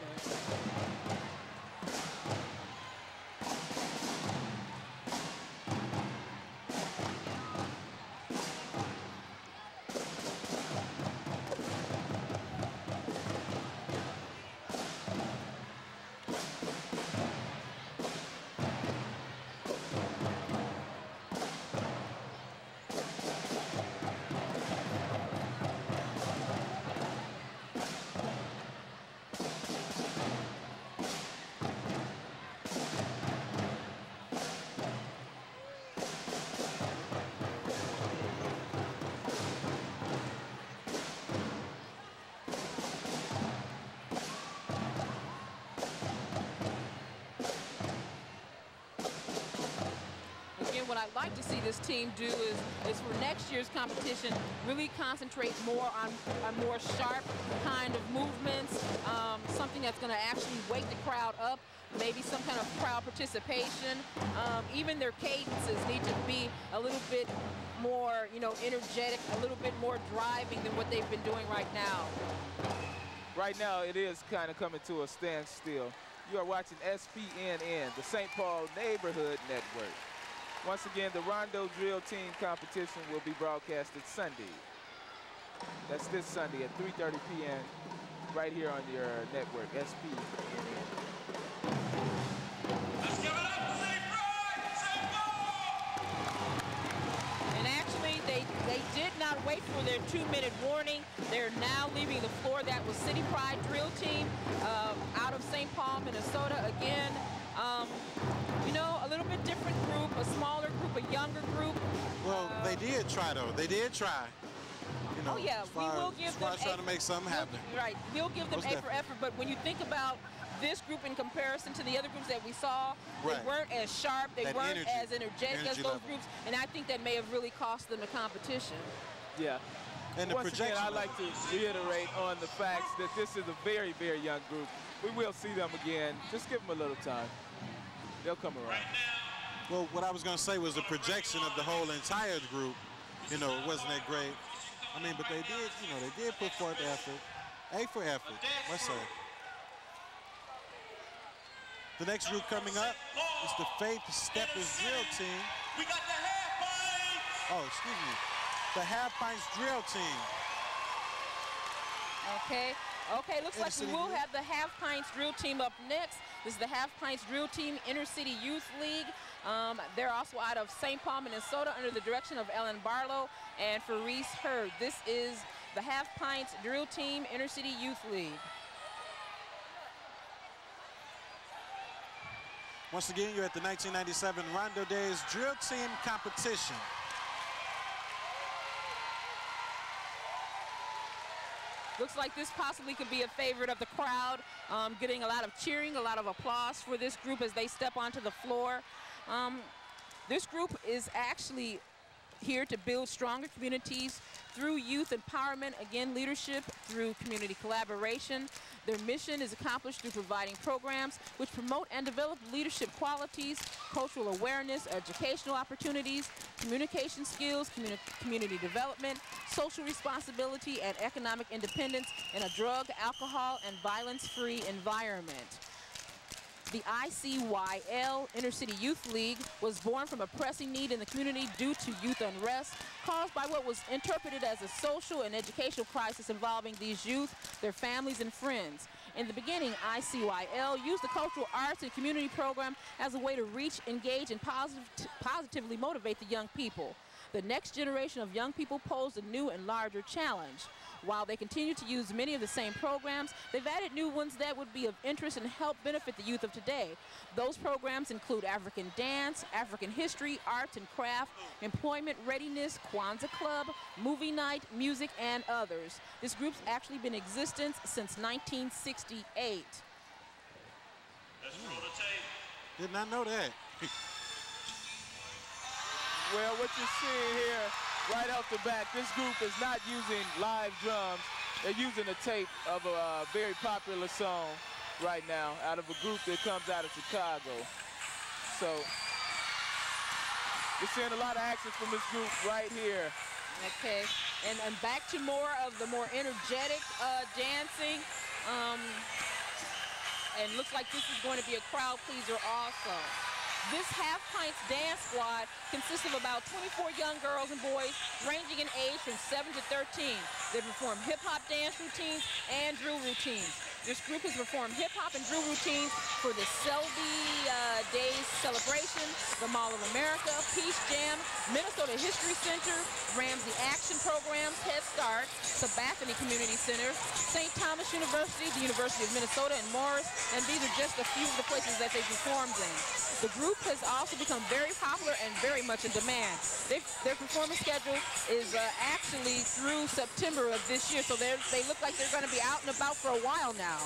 Like to see this team do is, is for next year's competition, really concentrate more on, a more sharp kind of movements, um, something that's going to actually wake the crowd up, maybe some kind of crowd participation. Um, even their cadences need to be a little bit more, you know, energetic, a little bit more driving than what they've been doing right now. Right now, it is kind of coming to a standstill. You are watching SPNN, the St. Paul Neighborhood Network. Once again, the Rondo Drill Team competition will be broadcasted Sunday. That's this Sunday at 3.30 p.m. right here on your network, SP. And actually, they, they did not wait for their two-minute warning. They're now leaving the floor. That was City Pride Drill Team uh, out of St. Paul, Minnesota. Again, um, you know, a little bit different group, a smaller group, a younger group. Well, uh, they did try, though. They did try. You know, oh, yeah, we will give them trying to make something happen. Right, we'll give them Most A for effort, but when you think about this group in comparison to the other groups that we saw, right. they weren't as sharp, they that weren't energy, as energetic energy as those level. groups, and I think that may have really cost them the competition. Yeah. And the Once projection. Again, I'd like to reiterate on the facts that this is a very, very young group. We will see them again. Just give them a little time. They'll come around. Well, what I was going to say was the projection of the whole entire group, you know, wasn't that great. I mean, but they did, you know, they did put forth effort. A for effort. Let's say. The next group coming up is the Faith Steppers Drill Team. We got the half pints. Oh, excuse me. The Half Pints Drill Team. Okay. Okay, looks Inner like we will have the Half Pints Drill Team up next. This is the Half Pints Drill Team Inner City Youth League. Um, they're also out of St. Paul, Minnesota under the direction of Ellen Barlow and Faris Hurd. This is the Half Pints Drill Team Inner City Youth League. Once again, you're at the 1997 Rondo Days Drill Team Competition. Looks like this possibly could be a favorite of the crowd, um, getting a lot of cheering, a lot of applause for this group as they step onto the floor. Um, this group is actually here to build stronger communities through youth empowerment, again, leadership through community collaboration. Their mission is accomplished through providing programs which promote and develop leadership qualities, cultural awareness, educational opportunities, communication skills, communi- community development, social responsibility, and economic independence in a drug, alcohol, and violence-free environment. The ICYL Inner City Youth League was born from a pressing need in the community due to youth unrest caused by what was interpreted as a social and educational crisis involving these youth, their families, and friends. In the beginning, ICYL used the cultural arts and community program as a way to reach, engage, and positive, positively motivate the young people. The next generation of young people posed a new and larger challenge. While they continue to use many of the same programs, they've added new ones that would be of interest and help benefit the youth of today. Those programs include African dance, African history, arts and craft, employment readiness, Kwanzaa Club, movie night, music, and others. This group's actually been in existence since 1968. Let's roll the tape. Did not know that. Well, what you're seeing here right off the bat, this group is not using live drums. They're using a tape of a uh, very popular song right now out of a group that comes out of Chicago. So we're seeing a lot of action from this group right here. Okay, and, and back to more of the more energetic uh, dancing. Um, and looks like this is going to be a crowd pleaser also. This Half Pints Dance Squad consists of about 24 young girls and boys ranging in age from 7 to 13. They perform hip-hop dance routines and drill routines. This group has performed hip-hop and drill routines for the Selby uh, Days celebration, the Mall of America, Peace Jam, Minnesota History Center, Ramsey Action Programs, Head Start, Sabathani Community Center, St. Thomas University, the University of Minnesota, and Morris, and these are just a few of the places that they've performed in. The group has also become very popular and very much in demand. They, their performance schedule is uh, actually through September of this year, so they look like they're going to be out and about for a while now.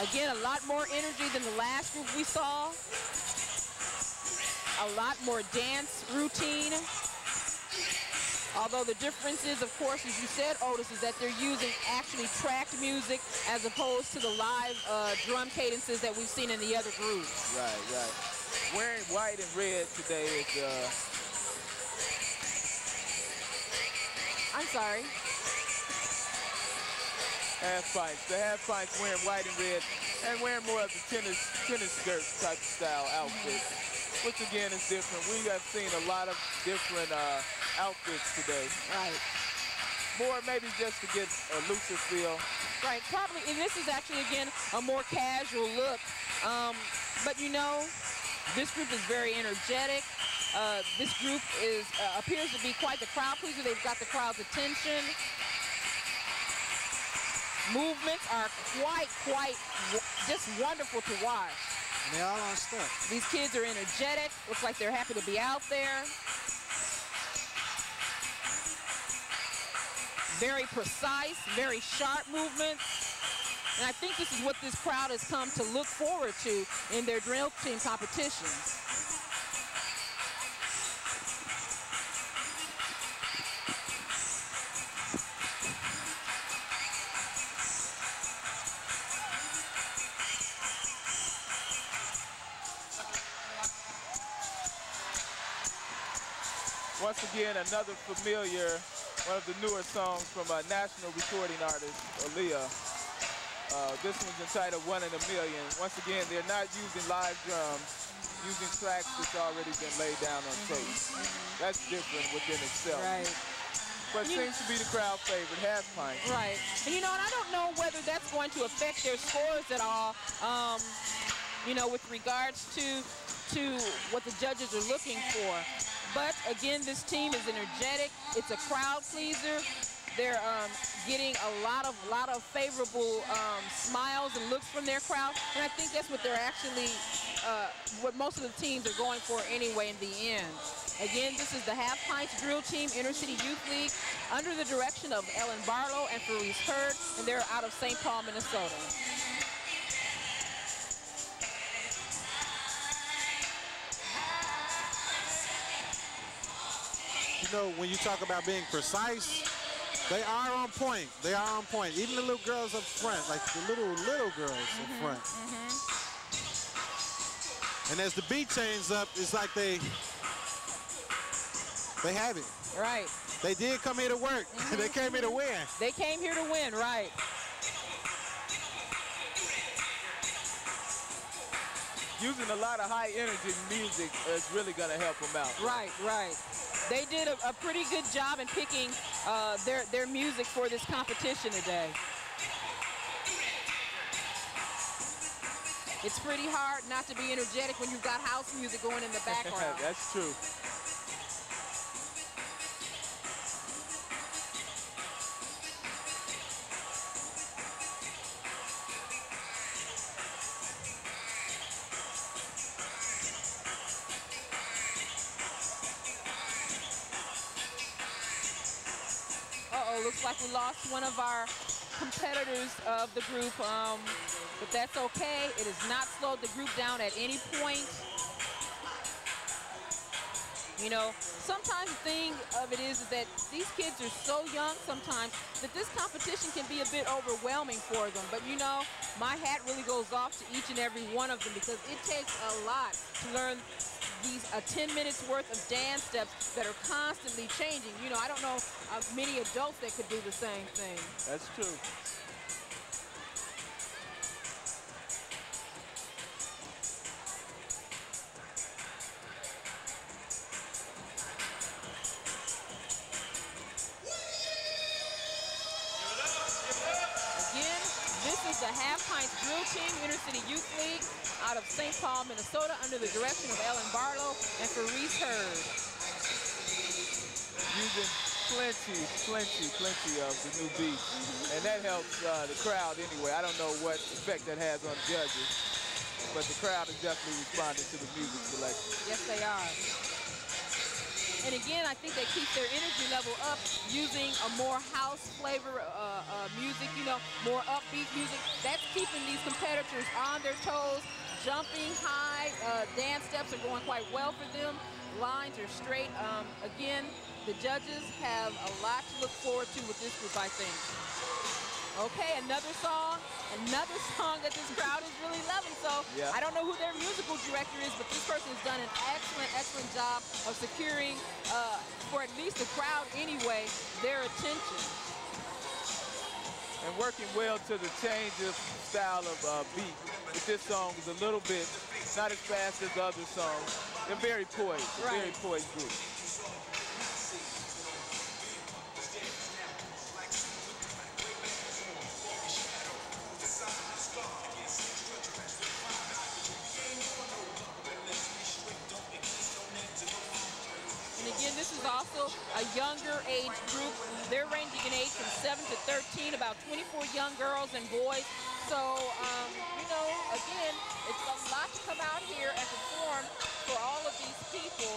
Again, a lot more energy than the last group we saw. A lot more dance routine. Although the difference is, of course, as you said, Otis, is that they're using actually tracked music as opposed to the live uh, drum cadences that we've seen in the other groups. Right, right. Wearing white and red today is uh, I'm sorry. Pints. The half pints wearing white and red and wearing more of the tennis tennis skirt type style outfit, which again is different. We have seen a lot of different uh, outfits today. Right. More maybe just to get a looser feel. Right, probably, and this is actually, again, a more casual look. Um, but you know, this group is very energetic. Uh, this group is uh, appears to be quite the crowd pleaser. They've got the crowd's attention. Movements are quite, quite w- just wonderful to watch. And they all on step. These kids are energetic. Looks like they're happy to be out there. Very precise, very sharp movements. And I think this is what this crowd has come to look forward to in their drill team competitions. Again, another familiar one of the newer songs from a national recording artist, Aaliyah. Uh, this one's entitled One in a Million. Once again, they're not using live drums, using tracks that's already been laid down on tape. That's different within itself. Right. But You- seems to be the crowd favorite, half pint. Right. And you know, and I don't know whether that's going to affect their scores at all. Um, you know, with regards to to what the judges are looking for. But again, this team is energetic. It's a crowd pleaser. They're um, getting a lot of lot of favorable um, smiles and looks from their crowd, and I think that's what they're actually uh, what most of the teams are going for anyway in the end. Again, this is the Half Pints Drill Team Inner City Youth League under the direction of Ellen Barlow and Faris Hurd, and they're out of St. Paul, Minnesota. You know, when you talk about being precise, they are on point. They are on point. Even the little girls up front, like the little, little girls up mm-hmm, front. Mm-hmm. And as the beat changes up, it's like they, they have it. Right. They did come here to work. they mm-hmm, came here to win. They came here to win, right. Using a lot of high energy music is really going to help them out. Right, right. They did a, a pretty good job in picking uh, their, their music for this competition today. It's pretty hard not to be energetic when you've got house music going in the background. That's true. Like we lost one of our competitors of the group, um, but that's okay. It has not slowed the group down at any point. You know, sometimes the thing of it is, is that these kids are so young sometimes that this competition can be a bit overwhelming for them. But you know, my hat really goes off to each and every one of them because it takes a lot to learn these uh, 10 minutes worth of dance steps that are constantly changing. You know, I don't know of many adults that could do the same thing. That's true. Of St. Paul, Minnesota under the direction of Ellen Barlow and Faris Hurd. Using plenty, plenty, plenty of the new beat. And that helps uh, the crowd anyway. I don't know what effect that has on judges, but the crowd is definitely responding to the music selection. Yes, they are. And again, I think they keep their energy level up using a more house flavor uh, uh, music, you know, more upbeat music. That's keeping these competitors on their toes, jumping high. Uh, dance steps are going quite well for them. Lines are straight. Um, again, the judges have a lot to look forward to with this group, I think. Okay, another song, another song that this crowd is really loving. So Yeah. I don't know who their musical director is, but this person has done an excellent, excellent job of securing, uh, for at least the crowd anyway, their attention. And working well to the change of style of uh, beat. But this song is a little bit not as fast as other songs. They're very poised, a very Right. poised group. Also a younger age group. They're ranging in age from 7 to 13, about 24 young girls and boys. So, um, you know, again, it's a lot to come out here and perform for all of these people.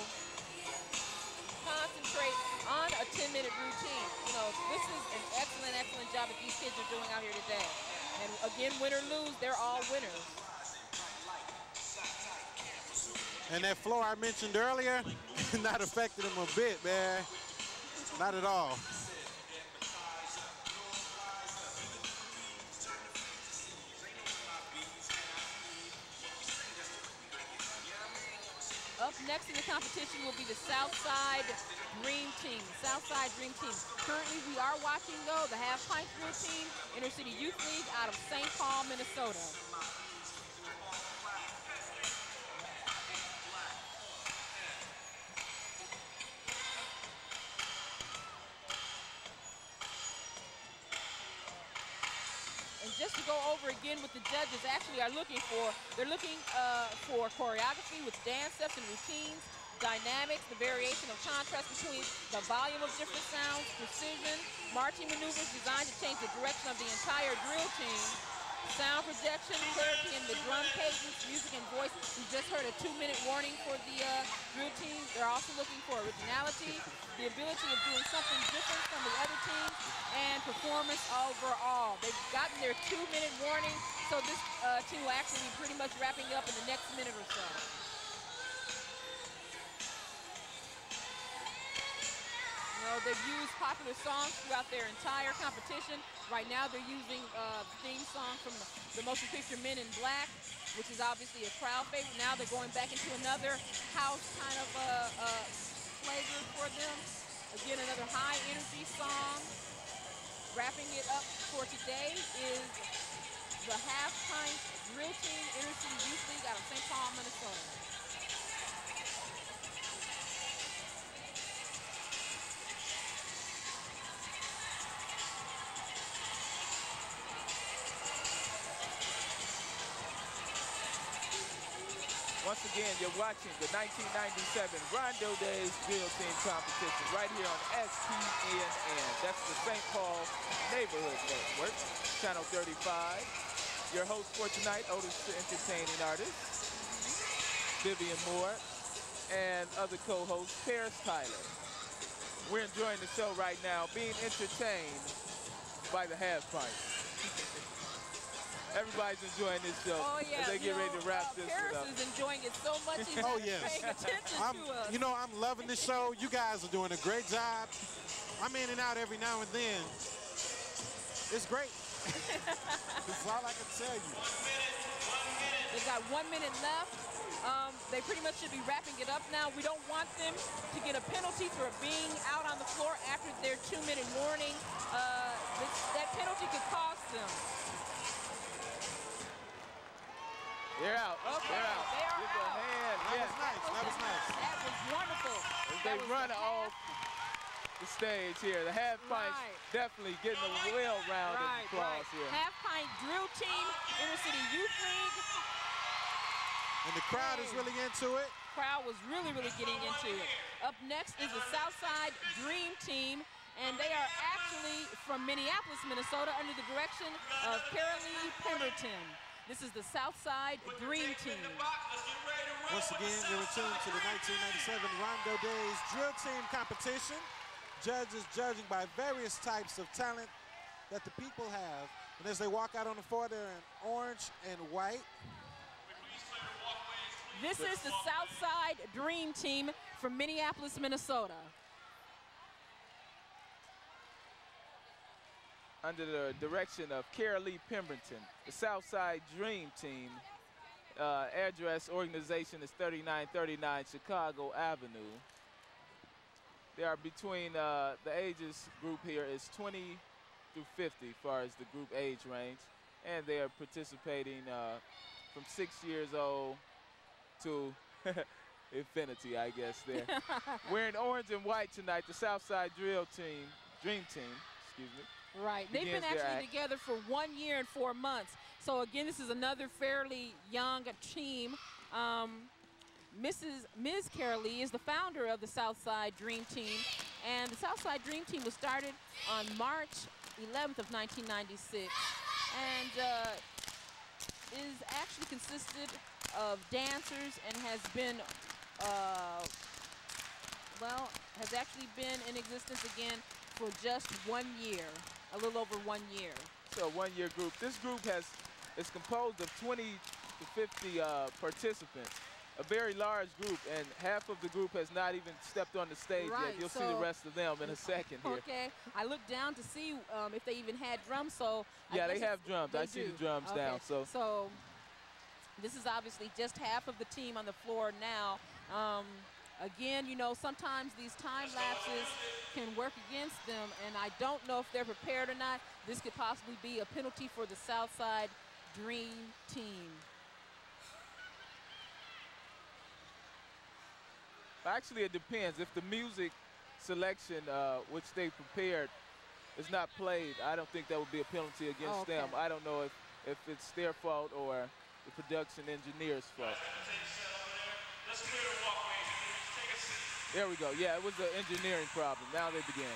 Concentrate on a 10-minute routine. You know, this is an excellent, excellent job that these kids are doing out here today. And again, win or lose, they're all winners. And that floor I mentioned earlier, not affected them a bit, man. Not at all. Up next in the competition will be the Southside Dream Team. Southside Dream Team. Currently, we are watching, though, the Half Pint Drill Team, Inner City Youth League out of St. Paul, Minnesota. Go over again what the judges. Actually are looking for, they're looking uh, for choreography with dance steps and routines, dynamics, the variation of contrast between the volume of different sounds, precision, marching maneuvers designed to change the direction of the entire drill team, sound projection, clarity in the drum cadence, music and voice. We just heard a two-minute warning for the uh, drill team. They're also looking for originality, the ability of doing something different from the other teams, and performance overall. They've gotten their two-minute warning, so this uh, team will actually be pretty much wrapping up in the next minute or so. Know, they've used popular songs throughout their entire competition. Right now, they're using uh, the theme song from the, motion picture Men in Black, which is obviously a crowd favorite. Now they're going back into another house kind of uh, uh, flavor for them. Again, another high energy song. Wrapping it up for today is the Half Pint Drill Team City Youth League out of St. Paul, Minnesota. Once again, you're watching the 1997 Rondo Days Drill Team Competition right here on SPNN. That's the St. Paul Neighborhood Network, Channel 35. Your host for tonight, Otis the Entertaining Artist, Vivian Moore, and other co-host, Paris Tyler. We're enjoying the show right now, being entertained by the half pint. Everybody's enjoying this show Oh yeah, as they get you ready to wrap uh, this Paris up. is enjoying it so much he's Oh, not yes. paying attention I'm, to us. you know, I'm loving the show. You guys are doing a great job. I'm in and out every now and then. It's great. That's all I can tell you. They've got one minute left. Um, they pretty much should be wrapping it up now. We don't want them to get a penalty for being out on the floor after their two-minute warning. Uh, this, that penalty could cost them. They're out. Okay, They're out. they are Give a out. hand. That yes. was nice. That was nice. That was wonderful. As they run the off the stage here. The half pints Right. definitely getting a well-rounded Right, applause right. here. Half pint drill team, Inner City Youth League. And the crowd is really into it. Crowd was really, really getting into it. Up next is the Southside Dream Team, and they are actually from Minneapolis, Minnesota, under the direction of CaraLee Pimington. This is the Southside Dream Team. Once again, you're tuned to the 1997 Rondo Days Drill Team Competition. Judges judging by various types of talent that the people have. And as they walk out on the floor, they're in orange and white. This is the Southside Dream Team from Minneapolis, Minnesota. Under the direction of CaraLee Pimington, the Southside Dream Team. Uh, address organization is 3939 Chicago Avenue. They are between uh, the ages group here is 20 through 50 as far as the group age range. And they are participating uh, from six years old to infinity, I guess there. Wearing orange and white tonight, the Southside Drill Team, Dream Team, excuse me. Right. They've been actually act. together for one year and four months. So again, this is another fairly young team. Um, Mrs. Ms. CaraLee is the founder of the Southside Dream Team, and the Southside Dream Team was started on March 11th of 1996, and uh, is actually consisted of dancers and has been, uh, well, has actually been in existence again for just one year, a little over one year. So one-year group. This group has is composed of 20 to 50 uh, participants, a very large group, and half of the group has not even stepped on the stage right, yet. You'll so see the rest of them in a second here. Okay. I looked down to see um, if they even had drums, so Yeah, they have drums. They I do. see the drums okay. down. So. so this is obviously just half of the team on the floor now. Um, Again, you know, sometimes these time lapses can work against them, and I don't know if they're prepared or not. This could possibly be a penalty for the Southside Dream Team. Actually, it depends. If the music selection, uh, which they prepared, is not played, I don't think that would be a penalty against oh, okay. them. I don't know if, if it's their fault or the production engineer's fault. There we go. Yeah, it was an engineering problem. Now they begin.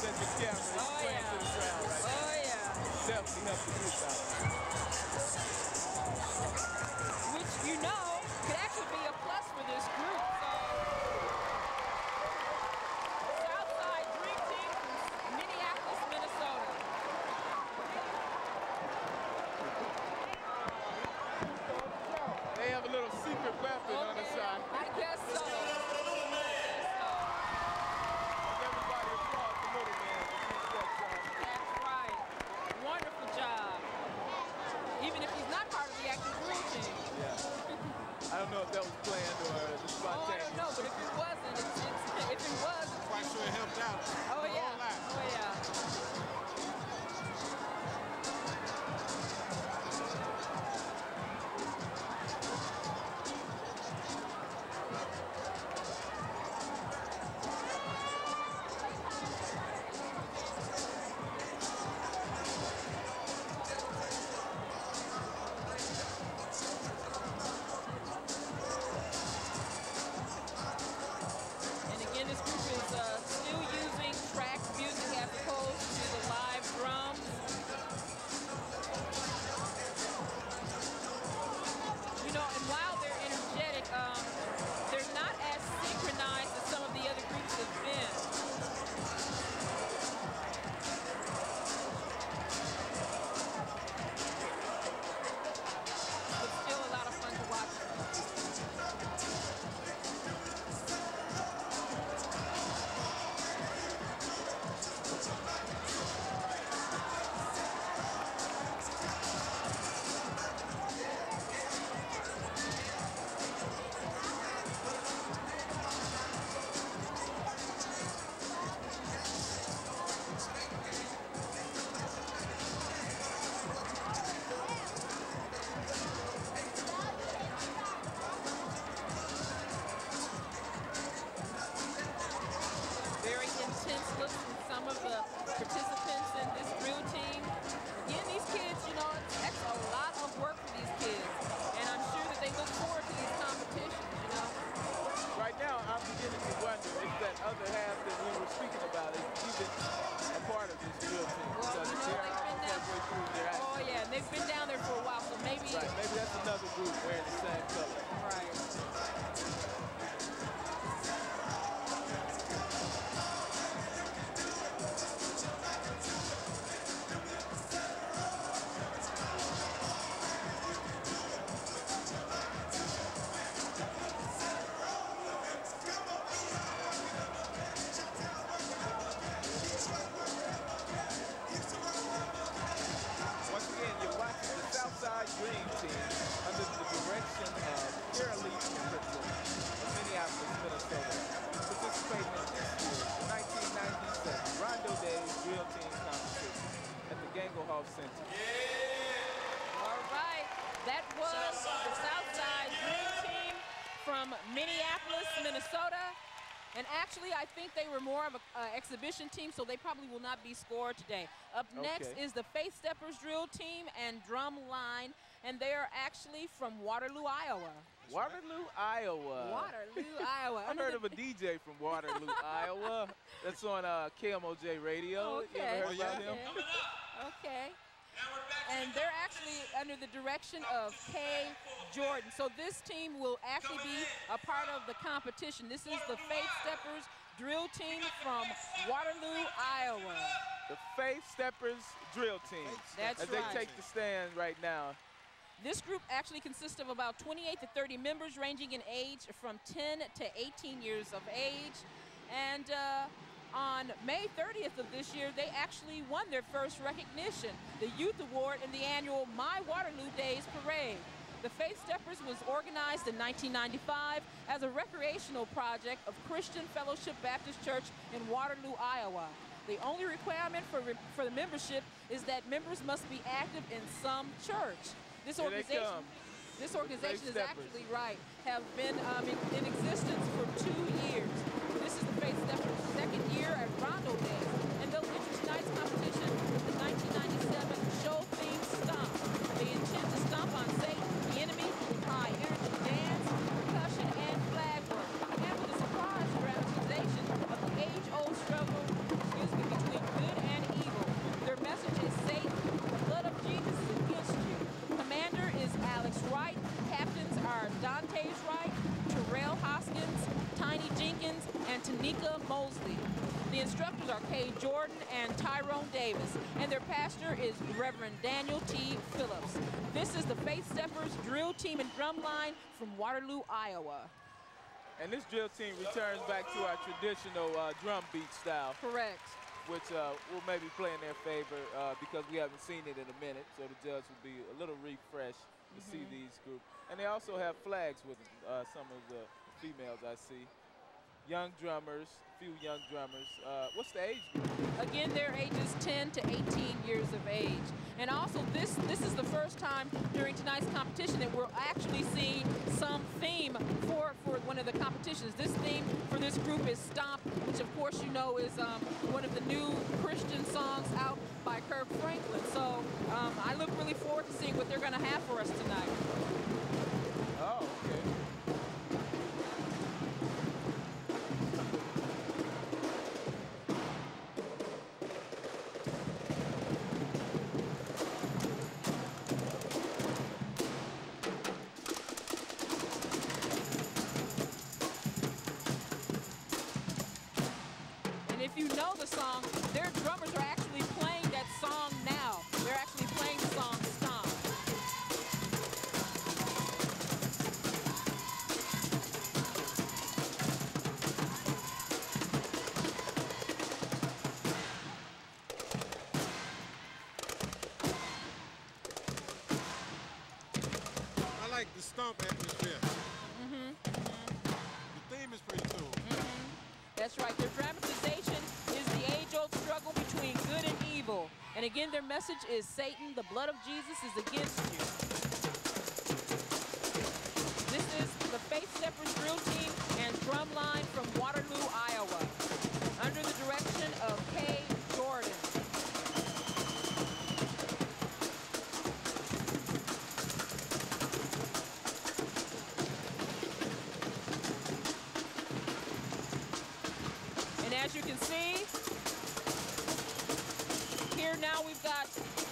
Cedric Townsend is playing for this round right now. Oh, yeah. Definitely helps the group out. Oh, think they were more of an uh, exhibition team, so they probably will not be scored today. Up next Okay. is the Faith Steppers drill team and drum line, and they are actually from Waterloo, Iowa. Waterloo, Iowa. Waterloo, Iowa. I Under heard of a DJ from Waterloo, Iowa. That's on uh, KMOJ Radio. You Okay. ever heard Oh, about yeah? him? Okay. Okay. Now we're back to And they're actually under the direction of Kay Jordan. So this team will actually be a part of the competition. This is the Faith Steppers drill team from Waterloo, Iowa. The Faith Steppers drill team. That's As right. they take the stand right now. This group actually consists of about 28 to 30 members ranging in age from 10 to 18 years of age. And uh, on May 30th of this year, they actually won their first recognition, the Youth Award in the annual My Waterloo Days Parade. The Faith Steppers was organized in 1995 as a recreational project of Christian Fellowship Baptist Church in Waterloo, Iowa. The only requirement for, re- for the membership is that members must be active in some church. This Here organization, this organization is actually right, have been um, in, in existence for two years. This is the Faith Steppers' second year at Rondo Days, And this drill team returns back to our traditional uh, drum beat style, Correct. which uh, will maybe play in their favor uh, because we haven't seen it in a minute. So the judge will be a little refreshed to see Mm-hmm. these groups. And they also have flags with uh, some of the females I see. Young drummers, few young drummers. Uh, what's the age group? Again, their ages 10 to 18 years of age. And also, this this is the first time during tonight's competition that we're actually seeing some theme for, for one of the competitions. This theme for this group is Stomp, which of course you know is um, one of the new Christian songs out by Kirk Franklin. So um, I look really forward to seeing what they're going to have for us tonight. Message is Satan, the blood of Jesus is against you. This is the Faith Steppers drill team and drum line from Waterloo, Iowa, under the direction of Kay Jordan. And as you can see, here now we've got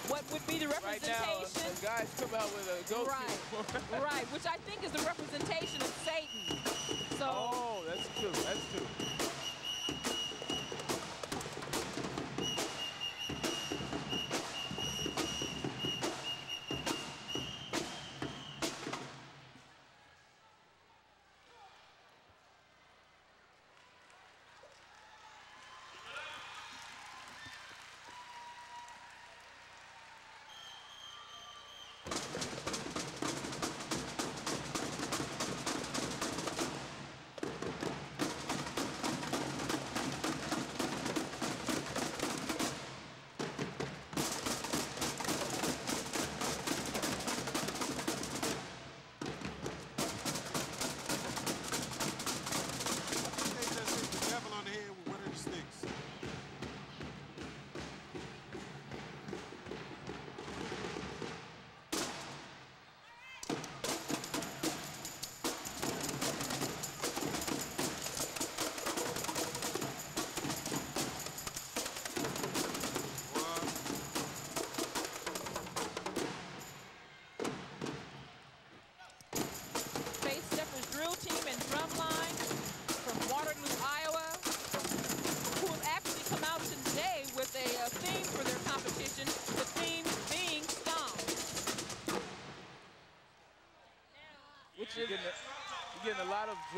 what would be the Right now, the guys come out with a go Right, right, which I think is the representation of Satan. So, Oh, that's true. That's true.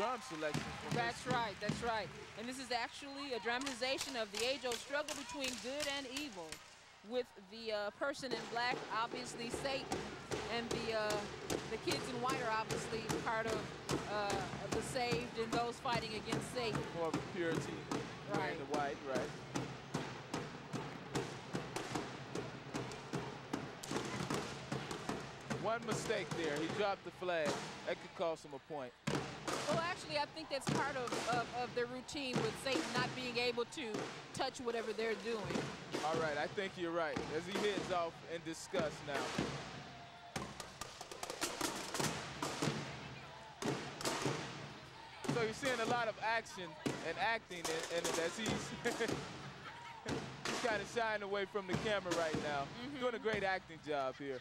Drum selections. from this That's right, that's right. And this is actually a dramatization of the age-old struggle between good and evil with the uh, person in black, obviously Satan, and the uh, the kids in white are obviously part of, uh, the saved and those fighting against Satan. More of a purity, Right. the white, right? One mistake there. He dropped the flag. That could cost him a point. Well, actually, I think that's part of, of, of their routine with Satan not being able to touch whatever they're doing. All right, I think you're right. As he heads off in disgust now. So you're seeing a lot of action and acting in, in it as he's, he's kind of shying away from the camera right now. Mm-hmm. Doing a great acting job here.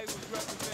I was representing.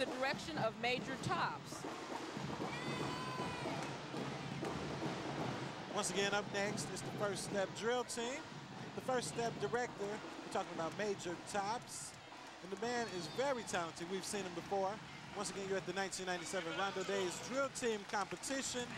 the direction of Major Tops. Once again, up next is the First Step Drill Team. The First Step Director, we're talking about Major Tops. And the man is very talented. We've seen him before. Once again, you're at the 1997 Rondo Days Drill Team Competition.